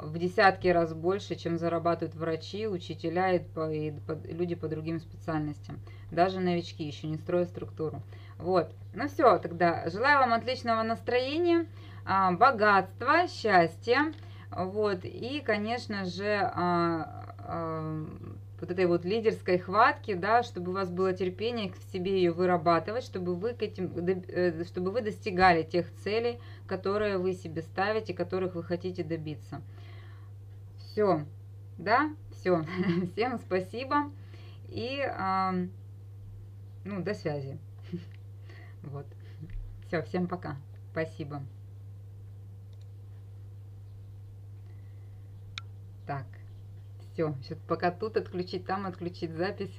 в десятки раз больше, чем зарабатывают врачи, учителя и, люди по другим специальностям. Даже новички еще не строят структуру. Вот. Ну все, тогда желаю вам отличного настроения, а, богатства, счастья. Вот. И, конечно же, а, а, вот этой вот лидерской хватки, да, чтобы у вас было терпение к себе ее вырабатывать, чтобы вы, к этим, э, чтобы вы достигали тех целей, которые вы себе ставите, которых вы хотите добиться. Все, да, все. Всем спасибо и ну, до связи. Вот. Все, всем пока. Спасибо. Так, все, пока тут отключить, там отключить запись.